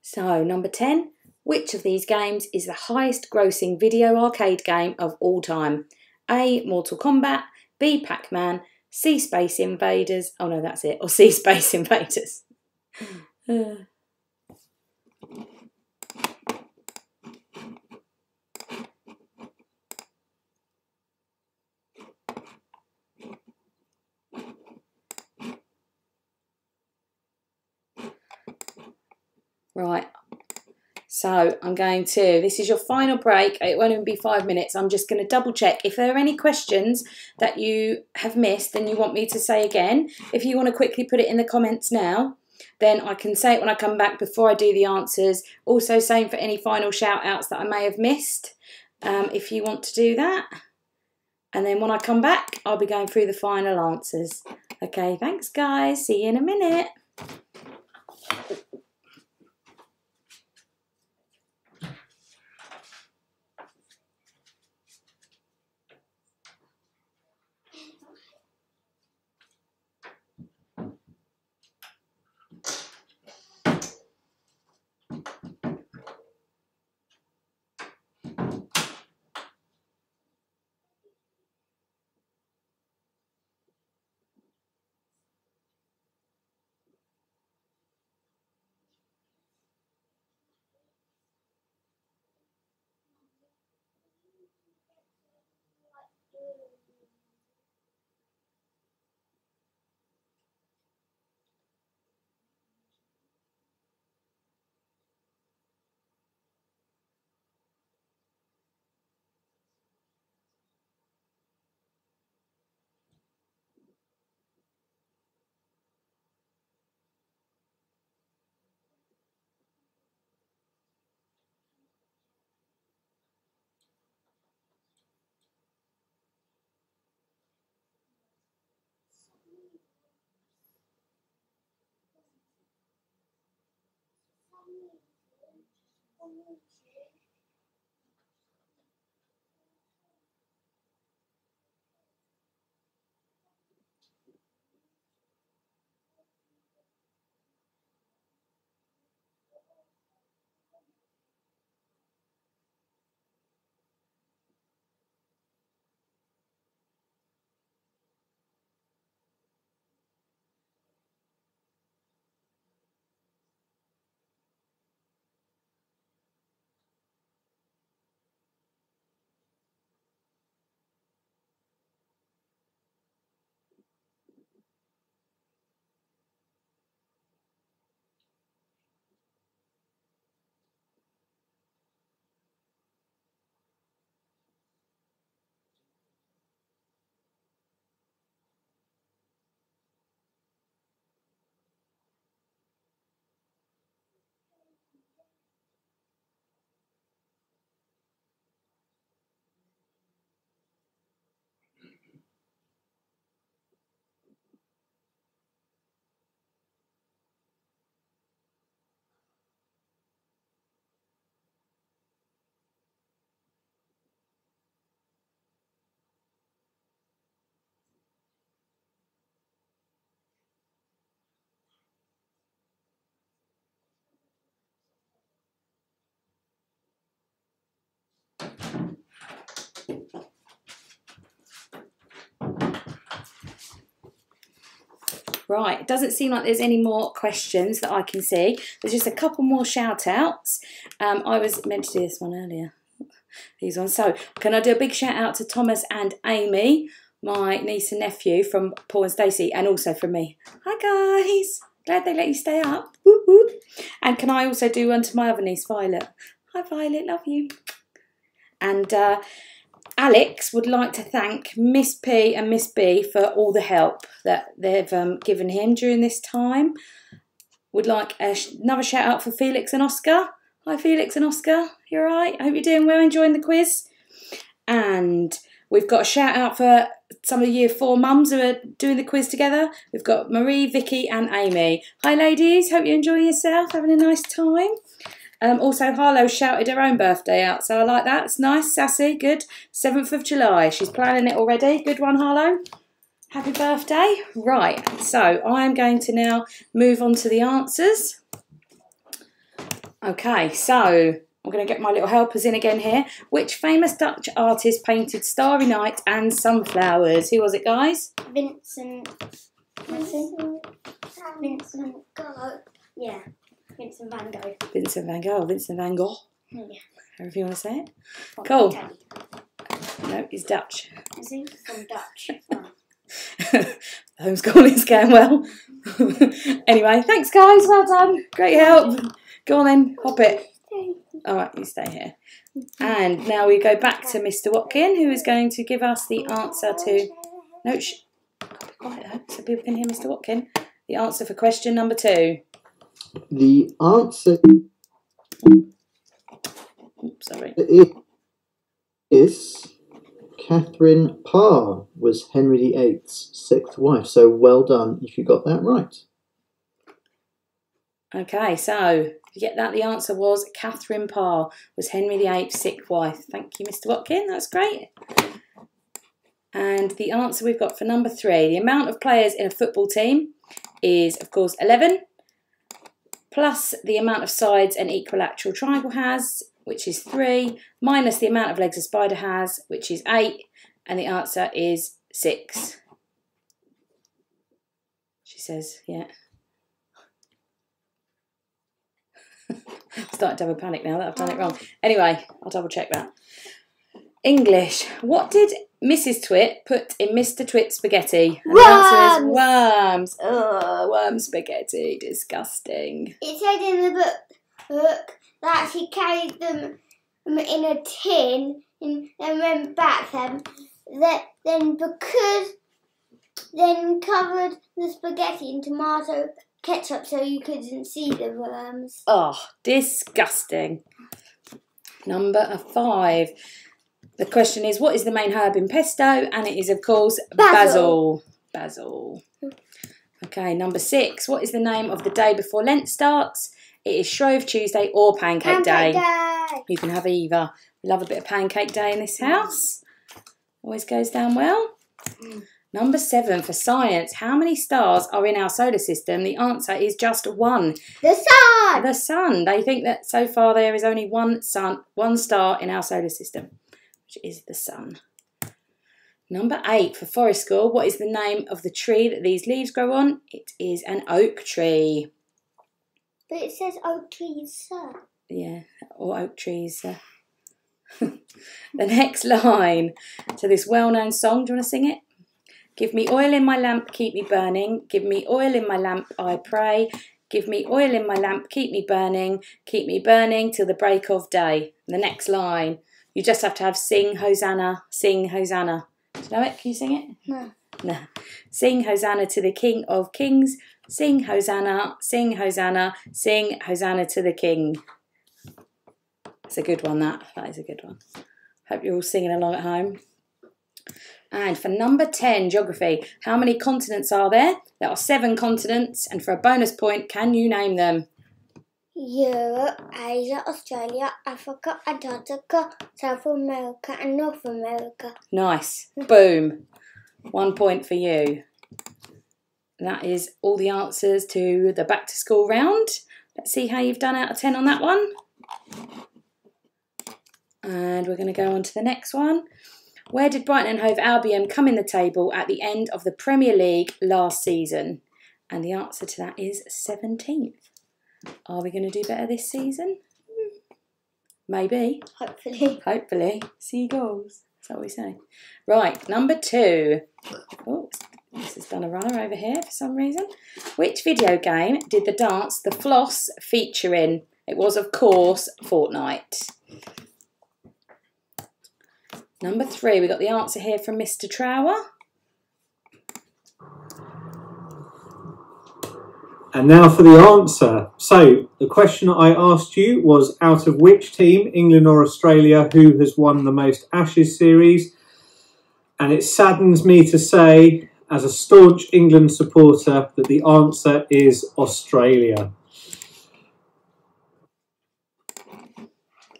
So, number 10. Which of these games is the highest grossing video arcade game of all time? A. Mortal Kombat, B. Pac Man, C. Space Invaders. Oh no, that's it. Or C. Space Invaders. Uh, Right. So I'm going to, this is your final break. It won't even be five minutes. I'm just going to double check. If there are any questions that you have missed and you want me to say again, if you want to quickly put it in the comments now, then I can say it when I come back before I do the answers. Also, same for any final shout outs that I may have missed, um, if you want to do that. And then when I come back, I'll be going through the final answers. Okay, thanks guys. See you in a minute. Oh, Right, it doesn't seem like there's any more questions that I can see. There's just a couple more shout outs. Um, I was meant to do this one earlier. These ones. So, can I do a big shout out to Thomas and Amy, my niece and nephew from Paul and Stacey, and also from me. Hi guys, glad they let you stay up. And can I also do one to my other niece, Violet? Hi Violet, love you. And uh, Alex would like to thank Miss P and Miss B for all the help that they've um, given him during this time. Would like sh- another shout out for Felix and Oscar. Hi, Felix and Oscar. You all right? I hope you're doing well, enjoying the quiz. And we've got a shout out for some of the year four mums who are doing the quiz together. We've got Marie, Vicky, and Amy. Hi, ladies. Hope you're enjoying yourself, having a nice time. Um, also, Harlow shouted her own birthday out, so I like that. It's nice, sassy, good. 7th of July. She's planning it already. Good one, Harlow. Happy birthday. Right, so I am going to now move on to the answers. Okay, so I'm going to get my little helpers in again here. Which famous Dutch artist painted Starry Night and Sunflowers? Who was it, guys? Vincent. Vincent. Vincent. Gogh. Yeah. Vincent Van Gogh. Vincent van Gogh. Vincent van Gogh. Mm, yeah. However you want to say it. From Cool. Italy. No, he's Dutch. Is he from Dutch? Oh. Homeschooling's going well. anyway, thanks guys. Well done. Great help. Go on then. Hop it. All right, you stay here. And now we go back to Mr. Watkin, who is going to give us the answer to. No, sh- oh, quiet so people can hear Mr. Watkin. The answer for question number two. The answer Oops, sorry. is Catherine Parr was Henry VIII's sixth wife. So well done if you got that right. Okay, so you get that. The answer was Catherine Parr was Henry VIII's sixth wife. Thank you, Mr. Watkin. That's great. And the answer we've got for number three the amount of players in a football team is, of course, 11, plus the amount of sides an equilateral triangle has, which is 3, minus the amount of legs a spider has, which is 8, and the answer is 6. She says, yeah. starting to have a panic now that I've done it wrong. Anyway, I'll double check that. English. What did Mrs. Twit put in Mr. Twit's spaghetti? And the answer is worms. Ugh, worm spaghetti. Disgusting. It said in the book, book that she carried them in a tin and then went back them. That then because then covered the spaghetti in tomato ketchup so you couldn't see the worms. Oh, disgusting. Number five. The question is, what is the main herb in pesto? And it is, of course, basil. Basil. Basil. Okay, number six. What is the name of the day before Lent starts? It is Shrove Tuesday or Pancake, Day. Day. You can have either. We love a bit of Pancake Day in this mm. house. Always goes down well. Number seven for science. How many stars are in our solar system? The answer is just one. The sun. The sun. They think that so far there is only one sun, one star in our solar system, which is the sun. Number eight for forest school. What is the name of the tree that these leaves grow on? It is an oak tree. But it says oak trees, sir. Yeah, or oak trees. Uh. the next line to this well-known song. Do you want to sing it? Give me oil in my lamp, keep me burning. Give me oil in my lamp, I pray. Give me oil in my lamp, keep me burning. Keep me burning till the break of day. The next line. You just have to have sing Hosanna, sing Hosanna. Do you know it? Can you sing it? No. No. Sing Hosanna to the King of Kings. Sing Hosanna, sing Hosanna, sing Hosanna to the King. It's a good one, that. That is a good one. Hope you're all singing along at home. And for number 10, geography, how many continents are there? There are seven continents, and for a bonus point, can you name them? Europe, Asia, Australia, Africa, Antarctica, South America, and North America. Nice. Boom. One point for you. That is all the answers to the back to school round. Let's see how you've done out of 10 on that one. And we're going to go on to the next one. Where did Brighton and Hove Albion come in the table at the end of the Premier League last season? And the answer to that is 17th. Are we going to do better this season? Maybe. Hopefully. Hopefully. Seagulls. That's what we say. Right, number two. Oh, this has done a runner over here for some reason. Which video game did the dance The Floss feature in? It was, of course, Fortnite. Number three, we got the answer here from Mr. Trower. And now for the answer. So, the question I asked you was out of which team, England or Australia, who has won the most Ashes series? And it saddens me to say, as a staunch England supporter, that the answer is Australia.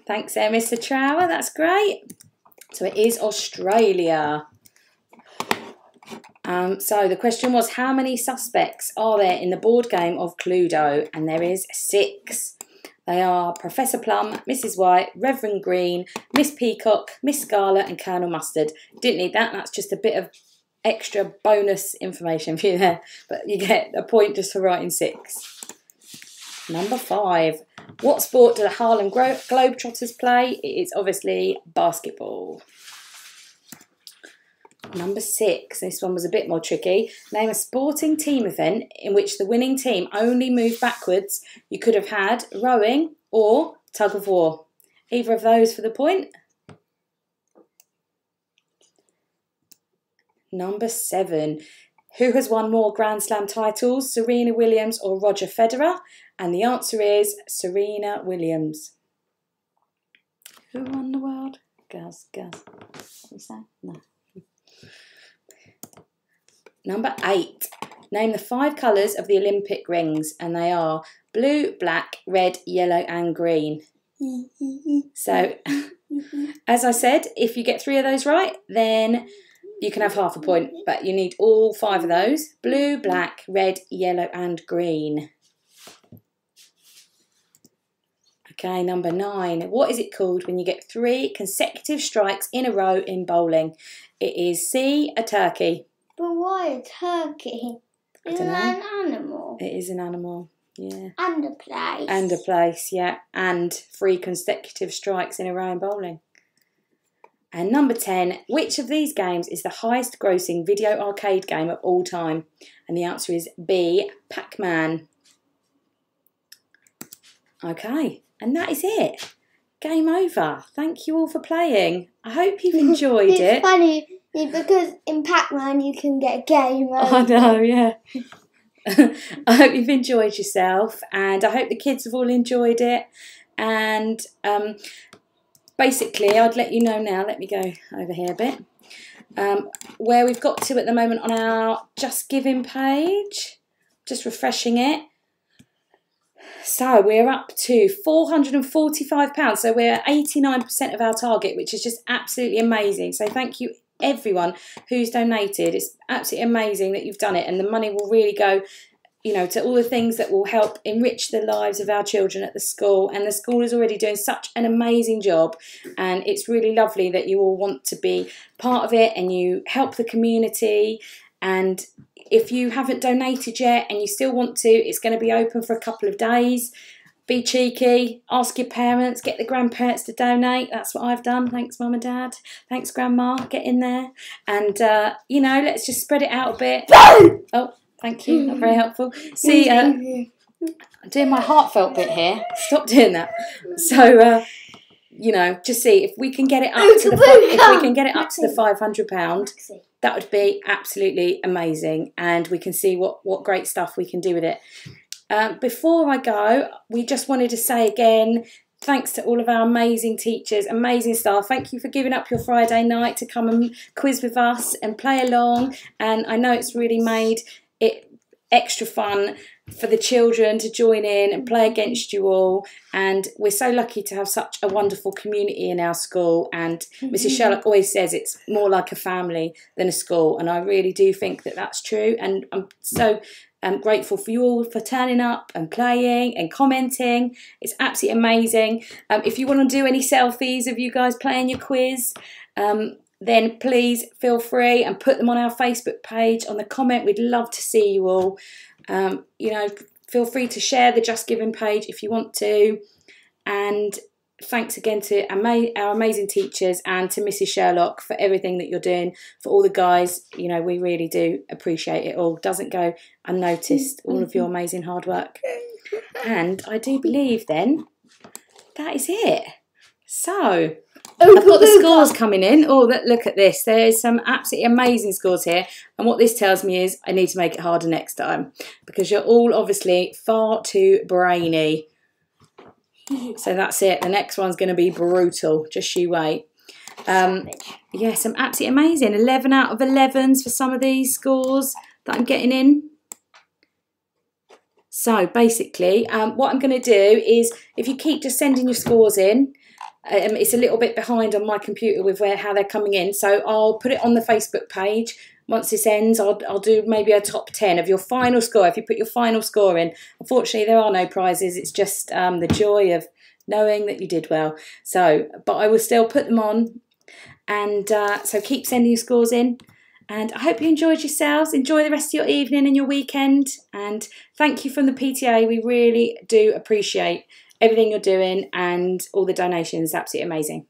Thanks there, Mr. Trower. That's great. So it is Australia. Um, so the question was, how many suspects are there in the board game of Cluedo? And there is six. They are Professor Plum, Mrs. White, Reverend Green, Miss Peacock, Miss Scarlet, and Colonel Mustard. Didn't need that. That's just a bit of extra bonus information for you there. But you get a point just for writing six. Number five. What sport do the Harlem Globetrotters play? It is obviously basketball. Number six. This one was a bit more tricky. Name a sporting team event in which the winning team only moved backwards. You could have had rowing or tug of war. Either of those for the point. Number seven. Who has won more Grand Slam titles, Serena Williams or Roger Federer? And the answer is Serena Williams. Who won the world? Girls, girls. What was that? No. Number eight. Name the five colours of the Olympic rings, and they are blue, black, red, yellow, and green. So, as I said, if you get three of those right, then you can have half a point, but you need all five of those blue, black, red, yellow, and green. Okay, number nine. What is it called when you get three consecutive strikes in a row in bowling? It is C, a turkey. But why a turkey? I Isn't an animal? It is an animal. Yeah. And a place. And a place, yeah. And three consecutive strikes in a row in bowling. And number 10, which of these games is the highest grossing video arcade game of all time? And the answer is B, Pac Man. Okay, and that is it. Game over. Thank you all for playing. I hope you've enjoyed it's it. funny because in Pac-Man you can get a game. I know, yeah. I hope you've enjoyed yourself, and I hope the kids have all enjoyed it. And um, basically, I'd let you know now. Let me go over here a bit. Um, where we've got to at the moment on our Just Giving page, just refreshing it. So we're up to £445. So we're at 89% of our target, which is just absolutely amazing. So thank you everyone who's donated. It's absolutely amazing that you've done it, and the money will really go, you know, to all the things that will help enrich the lives of our children at the school. And the school is already doing such an amazing job, and it's really lovely that you all want to be part of it and you help the community. And if you haven't donated yet and you still want to, it's going to be open for a couple of days. Be cheeky, ask your parents, get the grandparents to donate. That's what I've done. Thanks, mum and dad. Thanks, grandma. Get in there. And, uh, you know, let's just spread it out a bit. oh, thank you. Not very helpful. See, uh, I'm doing my heartfelt bit here. Stop doing that. So, uh, you know, just see if we can get it up to the if we can get it up to the five hundred pound that would be absolutely amazing and we can see what what great stuff we can do with it um, before i go we just wanted to say again thanks to all of our amazing teachers amazing staff. Thank you for giving up your friday night to come and quiz with us and play along. And i know it's really made it extra fun for the children to join in and play against you all. And we're so lucky to have such a wonderful community in our school. And mrs sherlock always says it's more like a family than a school. And i really do think that that's true. And i'm so um, grateful for you all for turning up and playing and commenting it's absolutely amazing um, if you want to do any selfies of you guys playing your quiz um, then please feel free and put them on our Facebook page on the comment. We'd love to see you all. Um, you know, feel free to share the Just Giving page if you want to. And thanks again to our amazing teachers and to Mrs. Sherlock for everything that you're doing for all the guys. You know, we really do appreciate it all. Doesn't go unnoticed, all of your amazing hard work. And I do believe then that is it. So, oh, I've got the scores coming in. Oh, look at this. There's some absolutely amazing scores here. And what this tells me is I need to make it harder next time because you're all obviously far too brainy. So that's it. The next one's going to be brutal. Just you wait. Um, yeah, some absolutely amazing. 11 out of 11s for some of these scores that I'm getting in. So basically, um, what I'm going to do is if you keep just sending your scores in, um, it's a little bit behind on my computer with where how they're coming in. So I'll put it on the Facebook page. Once this ends, I'll, I'll do maybe a top 10 of your final score. If you put your final score in, unfortunately, there are no prizes. It's just um, the joy of knowing that you did well. So, but I will still put them on. And uh, so keep sending your scores in. And I hope you enjoyed yourselves. Enjoy the rest of your evening and your weekend. And thank you from the PTA. We really do appreciate everything you're doing and all the donations. Absolutely amazing.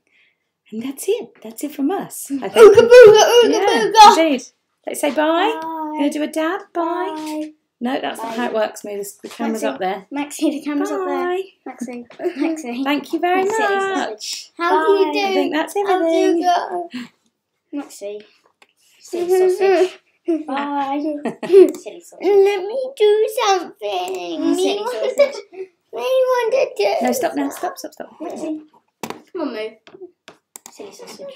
And that's it. That's it from us. I think. Ooga booga, ooga Yeah, indeed. Let's say bye. Gonna do a dad? Bye. Bye. No, that's not how it works. Move the, the camera's Maxine. up there. Maxie, the camera's up there. Maxie, Maxie. Thank you very Silly sausage. much. How do you do? I think that's How do you everything. go? Maxie. Silly sausage. Bye. Silly sausage. Let me do something. Silly Me sausage. want to, me want to do. No, stop now. Stop, stop, stop. Maxie. Come on, move. Silly sausage.